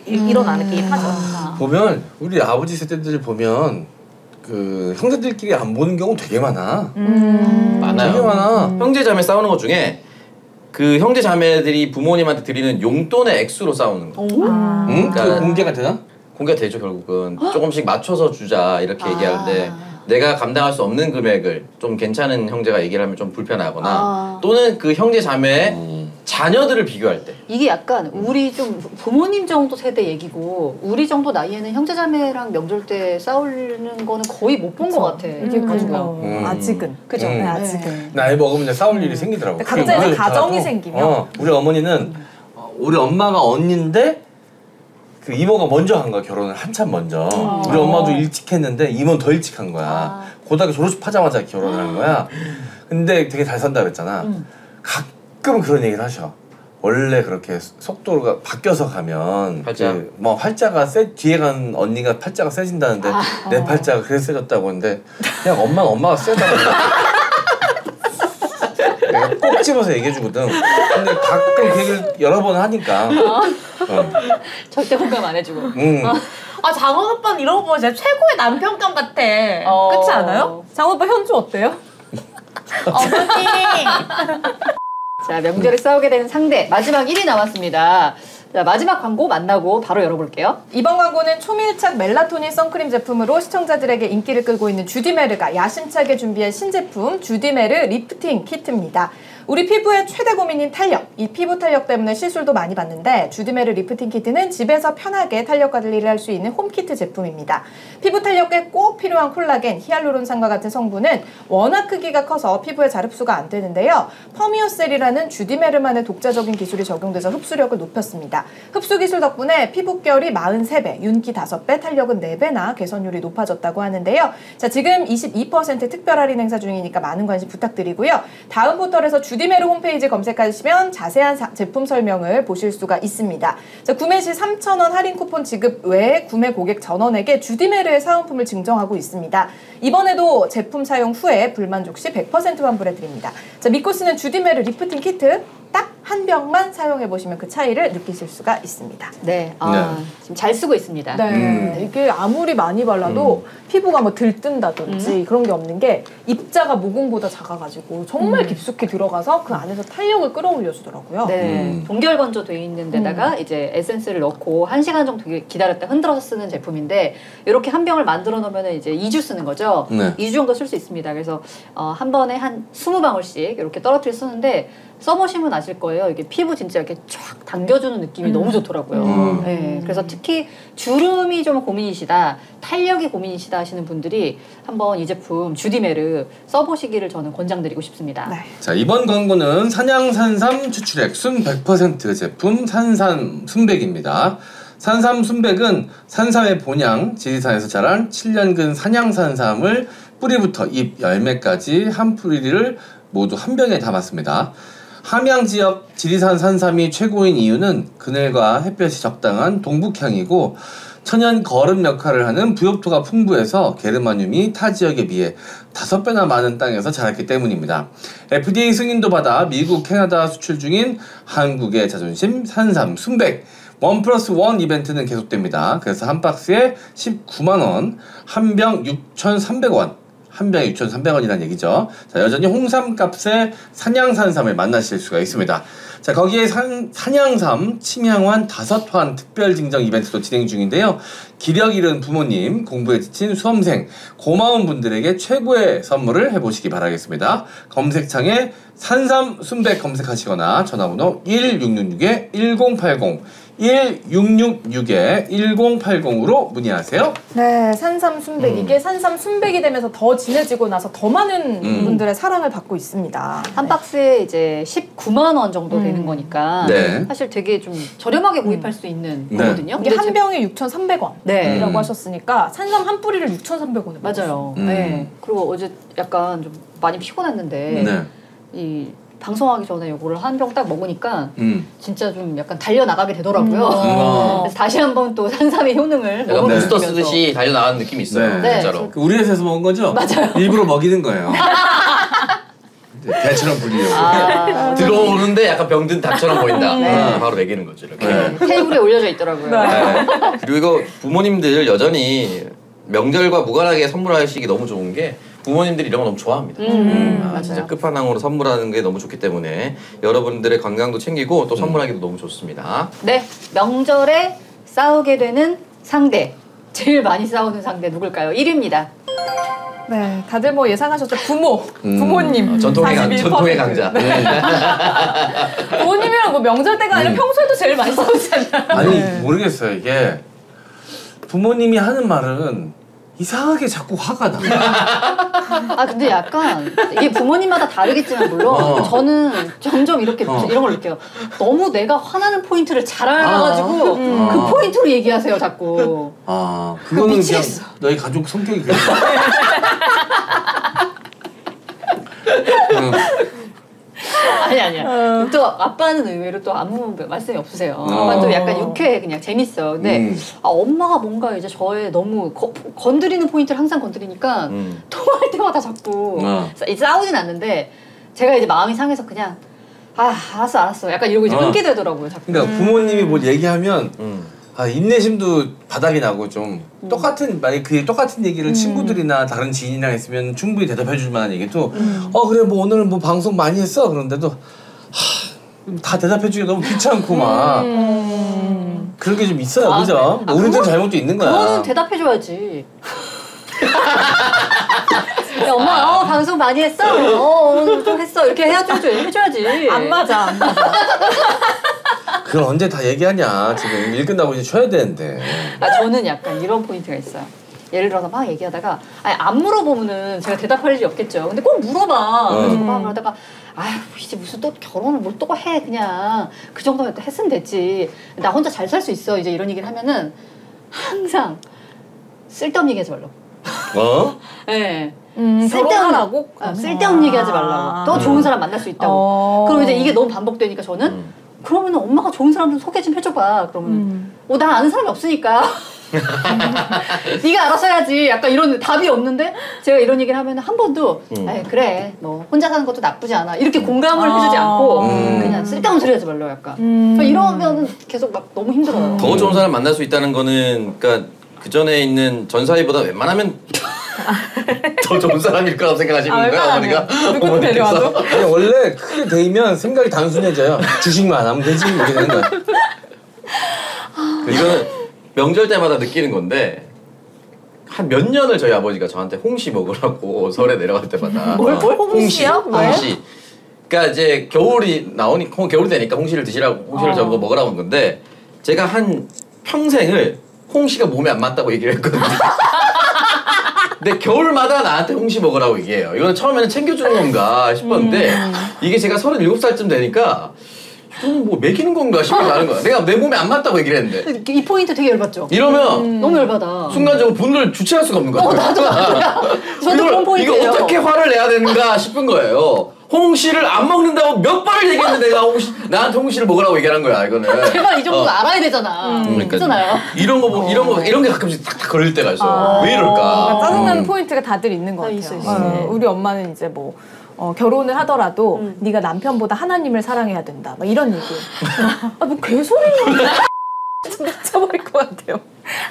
이- 일어나긴 하죠. 보면 우리 아버지 세대들 보면 그 형제들끼리 안 보는 경우 되게 많아. 음. 많아요. 되게 많아. 형제 자매 싸우는 것 중에 그 형제 자매들이 부모님한테 드리는 용돈의 액수로 싸우는 거. 아. 응? 그러니까- 그 공개가 되나? 공개가 되죠 결국은 조금씩 맞춰서 주자 이렇게 아. 얘기하는데 내가 감당할 수 없는 금액을 좀 괜찮은 형제가 얘기를 하면 좀 불편하거나 아. 또는 그 형제 자매의 음. 자녀들을 비교할 때 이게 약간 우리 좀 부모님 정도 세대 얘기고 우리 정도 나이에는 형제자매랑 명절 때 싸우는 거는 거의 못 본 것 같아. 이게 음. 그죠. 음. 아직은. 그죠? 음. 네, 네. 아직은. 나이 먹으면 이제 싸울 일이 생기더라고. 근데 각자 이제 가정이 생기면. 어, 우리 어머니는 어, 우리 엄마가 언니인데 그 이모가 먼저 한 거야 결혼을 한참 먼저. 우리 엄마도 일찍 했는데 이모는 더 일찍 한 거야. 아. 고등학교 졸업하자마자 결혼을 한 거야. 근데 되게 잘 산다 그랬잖아. 가끔 그런 얘기를 하셔. 원래 그렇게 속도가 바뀌어서 가면 팔자? 그 뭐 팔자가 세 뒤에 간 언니가 팔자가 세진다는데 내 팔자가 그래서 세졌다고 하는데 그냥 엄마는 엄마가 세다고 내가 꼭 집어서 얘기해 주거든. 근데 가끔 그 얘기를 여러 번 하니까. 어. 절대 공감 안 해주고. 음. 아 장원 오빠는 이런 거 보면 진짜 최고의 남편감 같아. 어. 그렇지 않아요? 장원 오빠 현주 어때요? 어머니. 자 명절에 싸우게 되는 상대 마지막 1위 나왔습니다. 자, 마지막 광고 만나고 바로 열어볼게요. 이번 광고는 초밀착 멜라토닌 선크림 제품으로 시청자들에게 인기를 끌고 있는 주디메르가 야심차게 준비한 신제품 주디메르 리프팅 키트입니다. 우리 피부의 최대 고민인 탄력. 이 피부 탄력 때문에 시술도 많이 받는데 주디메르 리프팅 키트는 집에서 편하게 탄력 관리를 할 수 있는 홈키트 제품입니다. 피부 탄력에 꼭 필요한 콜라겐, 히알루론산과 같은 성분은 워낙 크기가 커서 피부에 잘 흡수가 안 되는데요. 퍼미오셀이라는 주디메르만의 독자적인 기술이 적용돼서 흡수력을 높였습니다. 흡수 기술 덕분에 피부결이 43배, 윤기 5배, 탄력은 4배나 개선율이 높아졌다고 하는데요. 자, 지금 22% 특별 할인 행사 중이니까 많은 관심 부탁드리고요. 다음 포털에서 주디 메르 홈페이지 검색하시면 자세한 사- 제품 설명을 보실 수가 있습니다. 자, 구매 시 3,000원 할인 쿠폰 지급 외에 구매 고객 전원에게 주디메르의 사은품을 증정하고 있습니다. 이번에도 제품 사용 후에 불만족 시 100% 환불해 드립니다. 자, 믿고 쓰는 주디메르 리프팅 키트 딱 한 병만 사용해 보시면 그 차이를 느끼실 수가 있습니다. 네, 아, 지금 잘 쓰고 있습니다. 네, 음. 이게 아무리 많이 발라도 피부가 뭐 들뜬다든지 그런 게 없는 게 입자가 모공보다 작아가지고 정말 깊숙이 들어가서 그 안에서 탄력을 끌어올려 주더라고요. 네, 음. 동결 건조 돼 있는 데다가 이제 에센스를 넣고 한 시간 정도 기다렸다 흔들어서 쓰는 제품인데 이렇게 한 병을 만들어 놓으면 이제 2주 쓰는 거죠. 네. 2주 정도 쓸 수 있습니다. 그래서 어, 한 번에 한 20방울씩 이렇게 떨어뜨려 쓰는데 써보시면 아실 거예요. 이게 피부 진짜 이렇게 쫙 당겨주는 느낌이 너무 좋더라고요. 음. 네, 그래서 특히 주름이 좀 고민이시다, 탄력이 고민이시다 하시는 분들이 한번 이 제품 주디메르 써보시기를 저는 권장드리고 싶습니다. 네. 자 이번 광고는 산양산삼 추출액 순 100% 제품 산삼 순백입니다. 산삼 순백은 산삼의 본향 지리산에서 자란 7년근 산양산삼을 뿌리부터 잎 열매까지 한 뿌리를 모두 한 병에 담았습니다. 함양 지역 지리산 산삼이 최고인 이유는 그늘과 햇볕이 적당한 동북향이고 천연 거름 역할을 하는 부엽토가 풍부해서 게르마늄이 타 지역에 비해 다섯 배나 많은 땅에서 자랐기 때문입니다. FDA 승인도 받아 미국, 캐나다 수출 중인 한국의 자존심 산삼 순백 원 플러스 원 이벤트는 계속됩니다. 그래서 한 박스에 19만 원, 한 병 6,300원. 한 병에 6,300원이라는 얘기죠. 자, 여전히 홍삼 값에 산양산삼을 만나실 수가 있습니다. 자, 거기에 산, 산양삼, 침향환 다섯 환 특별 증정 이벤트도 진행 중인데요. 기력 잃은 부모님, 공부에 지친 수험생, 고마운 분들에게 최고의 선물을 해보시기 바라겠습니다. 검색창에 산삼 순백 검색하시거나 전화번호 1666-1080, 1666-1080으로 문의하세요. 네, 산삼 순백. 이게 산삼 순백이 되면서 더 진해지고 나서 더 많은 음. 분들의 사랑을 받고 있습니다. 한 박스에 이제 19만 원 정도 음. 되는 거니까 네. 사실 되게 좀 저렴하게 구입할 수 있는 네. 거거든요. 이게 한 제- 병에 6,300원이라고 네. 음. 하셨으니까 산삼 한 뿌리를 6,300원에 맞아요. 음. 네. 그리고 어제 약간 좀 많이 피곤했는데 네. 이 방송하기 전에 요거를 한 병 딱 먹으니까 음. 진짜 좀 약간 달려 나가게 되더라고요. 음. 그래서 다시 한번 또 산삼의 효능을 약간 부스터 쓰듯이 달려 나가는 느낌이 있어요. 네. 진짜로. 네, 그 우리 회사에서 먹은 거죠? 맞아요. 일부러 먹이는 거예요. 배처럼 불리려고. 아, 들어오는데 약간 병든 닭처럼 보인다. 네. 아, 바로 먹이는 거죠 이렇게. 네. 테이블에 올려져 있더라고요. 네. 그리고 이거 부모님들 여전히 명절과 무관하게 선물하시기 너무 좋은 게 부모님들이 이런 거 너무 좋아합니다. 음, 아. 진짜 끝판왕으로 선물하는 게 너무 좋기 때문에 여러분들의 건강도 챙기고 또 선물하기도 너무 좋습니다. 네, 명절에 싸우게 되는 상대. 제일 많이 싸우는 상대 누굴까요? 1위입니다. 네, 다들 뭐 예상하셨죠? 부모, 음. 부모님. 어, 전통의 강, 41%. 전통의 강자. 네. 부모님이랑 뭐 명절 때가 아니라 음. 평소에도 제일 많이 싸우잖아요. 아니 네. 모르겠어요 이게 부모님이 하는 말은 이상하게 자꾸 화가 나. 아 근데 약간 이게 부모님마다 다르겠지만 물론 어. 저는 점점 이렇게 어. 이런 걸 느껴요. 너무 내가 화나는 포인트를 잘 알아가지고 음. 그 포인트로 얘기하세요 자꾸. 아 그거는 그냥 미치겠어. 너희 가족 성격이 그래. 음, 아니 아니야. 또 아빠는 의외로 또 아무 말씀이 없으세요. 어. 아빠 또 약간 유쾌해 그냥 재밌어. 근데 음. 아, 엄마가 뭔가 이제 저의 너무 거- 건드리는 포인트를 항상 건드리니까 음. 통화할 때마다 자꾸 어. 싸- 싸우진 않는데 제가 이제 마음이 상해서 그냥 아 알았어 알았어 약간 이러고 이제 어. 끊게 되더라고요 자꾸. 그러니까 부모님이 뭘 얘기하면 음. 아, 인내심도 바닥이 나고 좀 똑같은 만약 그 똑같은 얘기를 친구들이나 다른 지인이랑 했으면 충분히 대답해 줄 만한 얘기도 어 그래 뭐 오늘은 뭐 방송 많이 했어 그런데도 하, 다 대답해 주기 너무 귀찮고 막 음. 그런 게 좀 있어요, 아, 그죠? 그래? 아, 우리들 잘못도 있는 거야. 그거는 대답해 줘야지. 야, 엄마, 어, 방송 많이 했어? 어, 오늘 좀 했어. 이렇게 해줘야지. 해줘야지. 안 맞아, 안 맞아. 그걸 언제 다 얘기하냐? 지금 일 끝나고 이제 쉬어야 되는데. 아, 저는 약간 이런 포인트가 있어요. 예를 들어서 막 얘기하다가 아니 안 물어보면은 제가 대답할 일이 없겠죠. 근데 꼭 물어봐. 그래서 음. 막 그러다가 아휴 이제 무슨 또 결혼을 뭘 또 해 그냥 그 정도면 또 했으면 됐지. 나 혼자 잘 살 수 있어. 이제 이런 얘기를 하면은 항상 쓸데없는 얘기하지 말라고. 어? 예. 음, 결혼하라고? 아, 쓸데없는 얘기하지 말라고. 더 좋은 사람 만날 수 있다고. 어. 그럼 이제 이게 너무 반복되니까 저는 음. 그러면 엄마가 좋은 사람 좀 소개 좀 해줘봐. 그러면 음. 어, 나 아는 사람이 없으니까. 네가 알아서 해야지. 약간 이런 답이 없는데 제가 이런 얘기를 하면 한 번도 음. 에이, 그래 너 혼자 사는 것도 나쁘지 않아. 이렇게 공감을 해주지 아. 않고 음. 그냥 쓸데없는 소리 하지 말라고 약간. 음. 그러니까 이러면 계속 막 너무 힘들어요. 더 좋은 사람 만날 수 있다는 거는 그러니까 그 전에 있는 전 사위보다 웬만하면 더 좋은 사람일 거라고 생각하시는 아, 거예요, 어머니가? 누구 데려와도? 아니, 원래 크게 데이면 생각이 단순해져요. 주식만 하면 되지 이렇게 되는 거야. 이거는 명절 때마다 느끼는 건데 한 몇 년을 저희 아버지가 저한테 홍시 먹으라고 설에 내려갈 때마다 뭘, 뭘? 홍시요? 왜? 홍시. 그러니까 이제 겨울이 나오니 홍 겨울이 되니까 홍시를 드시라고 홍시를 어. 저보고 먹으라고 한 건데 제가 한 평생을 홍시가 몸에 안 맞다고 얘기를 했거든요. 근데 겨울마다 나한테 홍시 먹으라고 얘기해요. 이거는 처음에는 챙겨주는 건가 싶었는데 음. 이게 제가 37살쯤 되니까 이거는 뭐 먹이는 건가 싶기도 하는 거야. 내가 내 몸에 안 맞다고 얘기를 했는데 이 포인트 되게 열받죠. 이러면 너무 열받아. 순간적으로 분노를 주체할 수가 없는 거야. 어, 나도, 나도. 저도 이걸- 그런 포인트예요. 이거 어떻게 화를 내야 되는가 싶은 거예요. 홍시를 안 먹는다고 몇 번을 얘기했는데 내가 홍시 나한테 홍시를 먹으라고 얘기한 거야 이거는. 제발 이 정도 어. 알아야 되잖아. 그러니까 그렇잖아요. 이런 거 보- 이런 거 이런 게 가끔씩 탁탁 걸릴 때가 있어. 아. 요왜 이럴까? 그러니까 짜증나는 음. 포인트가 다들 있는 것 아, 같아요. 있어, 있어. 어, 우리 엄마는 이제 뭐 어, 결혼을 하더라도 음. 네가 남편보다 하나님을 사랑해야 된다. 막 이런 얘기. 아, 뭐 개소리야. 미쳐버릴 것 같아요.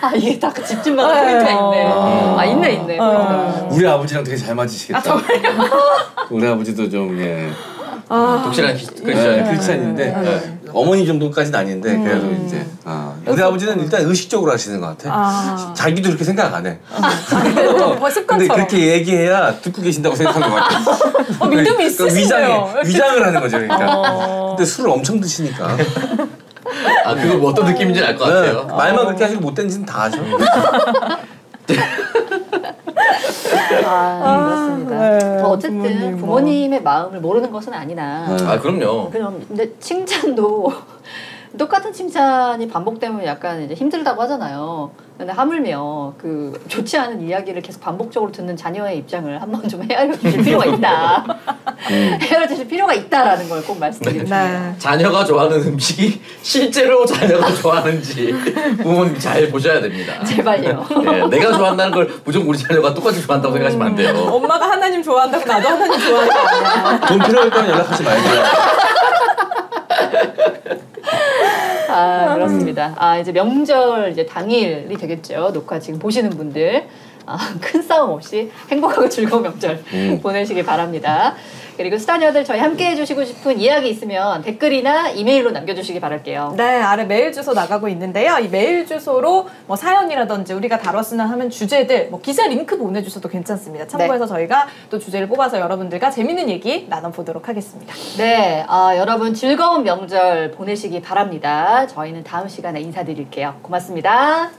아 이게 다 그 집집마다 네. 포인트가 있네. 아. 아 있네 있네. 포인트가. 우리 아버지랑 되게 잘 맞으시겠다. 아, 정말요? 우리 아버지도 좀 예. 아, 독실한 기- 네, 크리스천. 크리스찬인데 네. 어머니 정도까지는 아닌데 그래도 음. 이제 아, 우리 아버지는 일단 의식적으로 하시는 것 같아. 아. 자기도 그렇게 생각 안 해. 뭐 근데 습관처럼. 그렇게 얘기해야 듣고 계신다고 생각한 것 같아. 어, 믿음이 그러니까 있으시네요. 위장해, 위장을 하는 거죠, 그러니까. 어. 근데 술을 엄청 드시니까. 아 그거 뭐 어떤 느낌인지 알것 네, 같아요. 말만 그렇게 하시고 못된 짓은 다 하죠. 아, 그렇습니다. 네, 뭐 어쨌든 부모님 뭐. 부모님의 마음을 모르는 것은 아니나. 네. 아 그럼요. 그럼 근데 칭찬도 똑같은 칭찬이 반복되면 약간 이제 힘들다고 하잖아요. 근데 하물며 그 좋지 않은 이야기를 계속 반복적으로 듣는 자녀의 입장을 한번 좀 헤아려 주실 필요가 있다. 헤아려 주실 필요가 있다라는 걸 꼭 말씀드리고 싶네요. 네. 자녀가 좋아하는 음식이 실제로 자녀가 좋아하는지 부모님 잘 보셔야 됩니다. 제발요. 예, 내가 좋아한다는 걸 무조건 우리 자녀가 똑같이 좋아한다고 생각하시면 안 돼요. 엄마가 하나님 좋아한다고 나도 하나님 아니야. 돈 필요할 거면 연락하지 말고요. 아 그렇습니다. 아 이제 명절 이제 당일이 되겠죠. 녹화 지금 보시는 분들 아, 큰 싸움 없이 행복하고 즐거운 명절 음. 보내시길 바랍니다. 그리고 스타녀들 저희 함께 해주시고 싶은 이야기 있으면 댓글이나 이메일로 남겨주시기 바랄게요. 네, 아래 메일 주소 나가고 있는데요. 이 메일 주소로 뭐 사연이라든지 우리가 다뤘으면 하는 주제들, 뭐 기사 링크 보내주셔도 괜찮습니다. 참고해서 저희가 또 주제를 뽑아서 여러분들과 재밌는 얘기 나눠보도록 하겠습니다. 네, 아, 여러분 즐거운 명절 보내시기 바랍니다. 저희는 다음 시간에 인사드릴게요. 고맙습니다.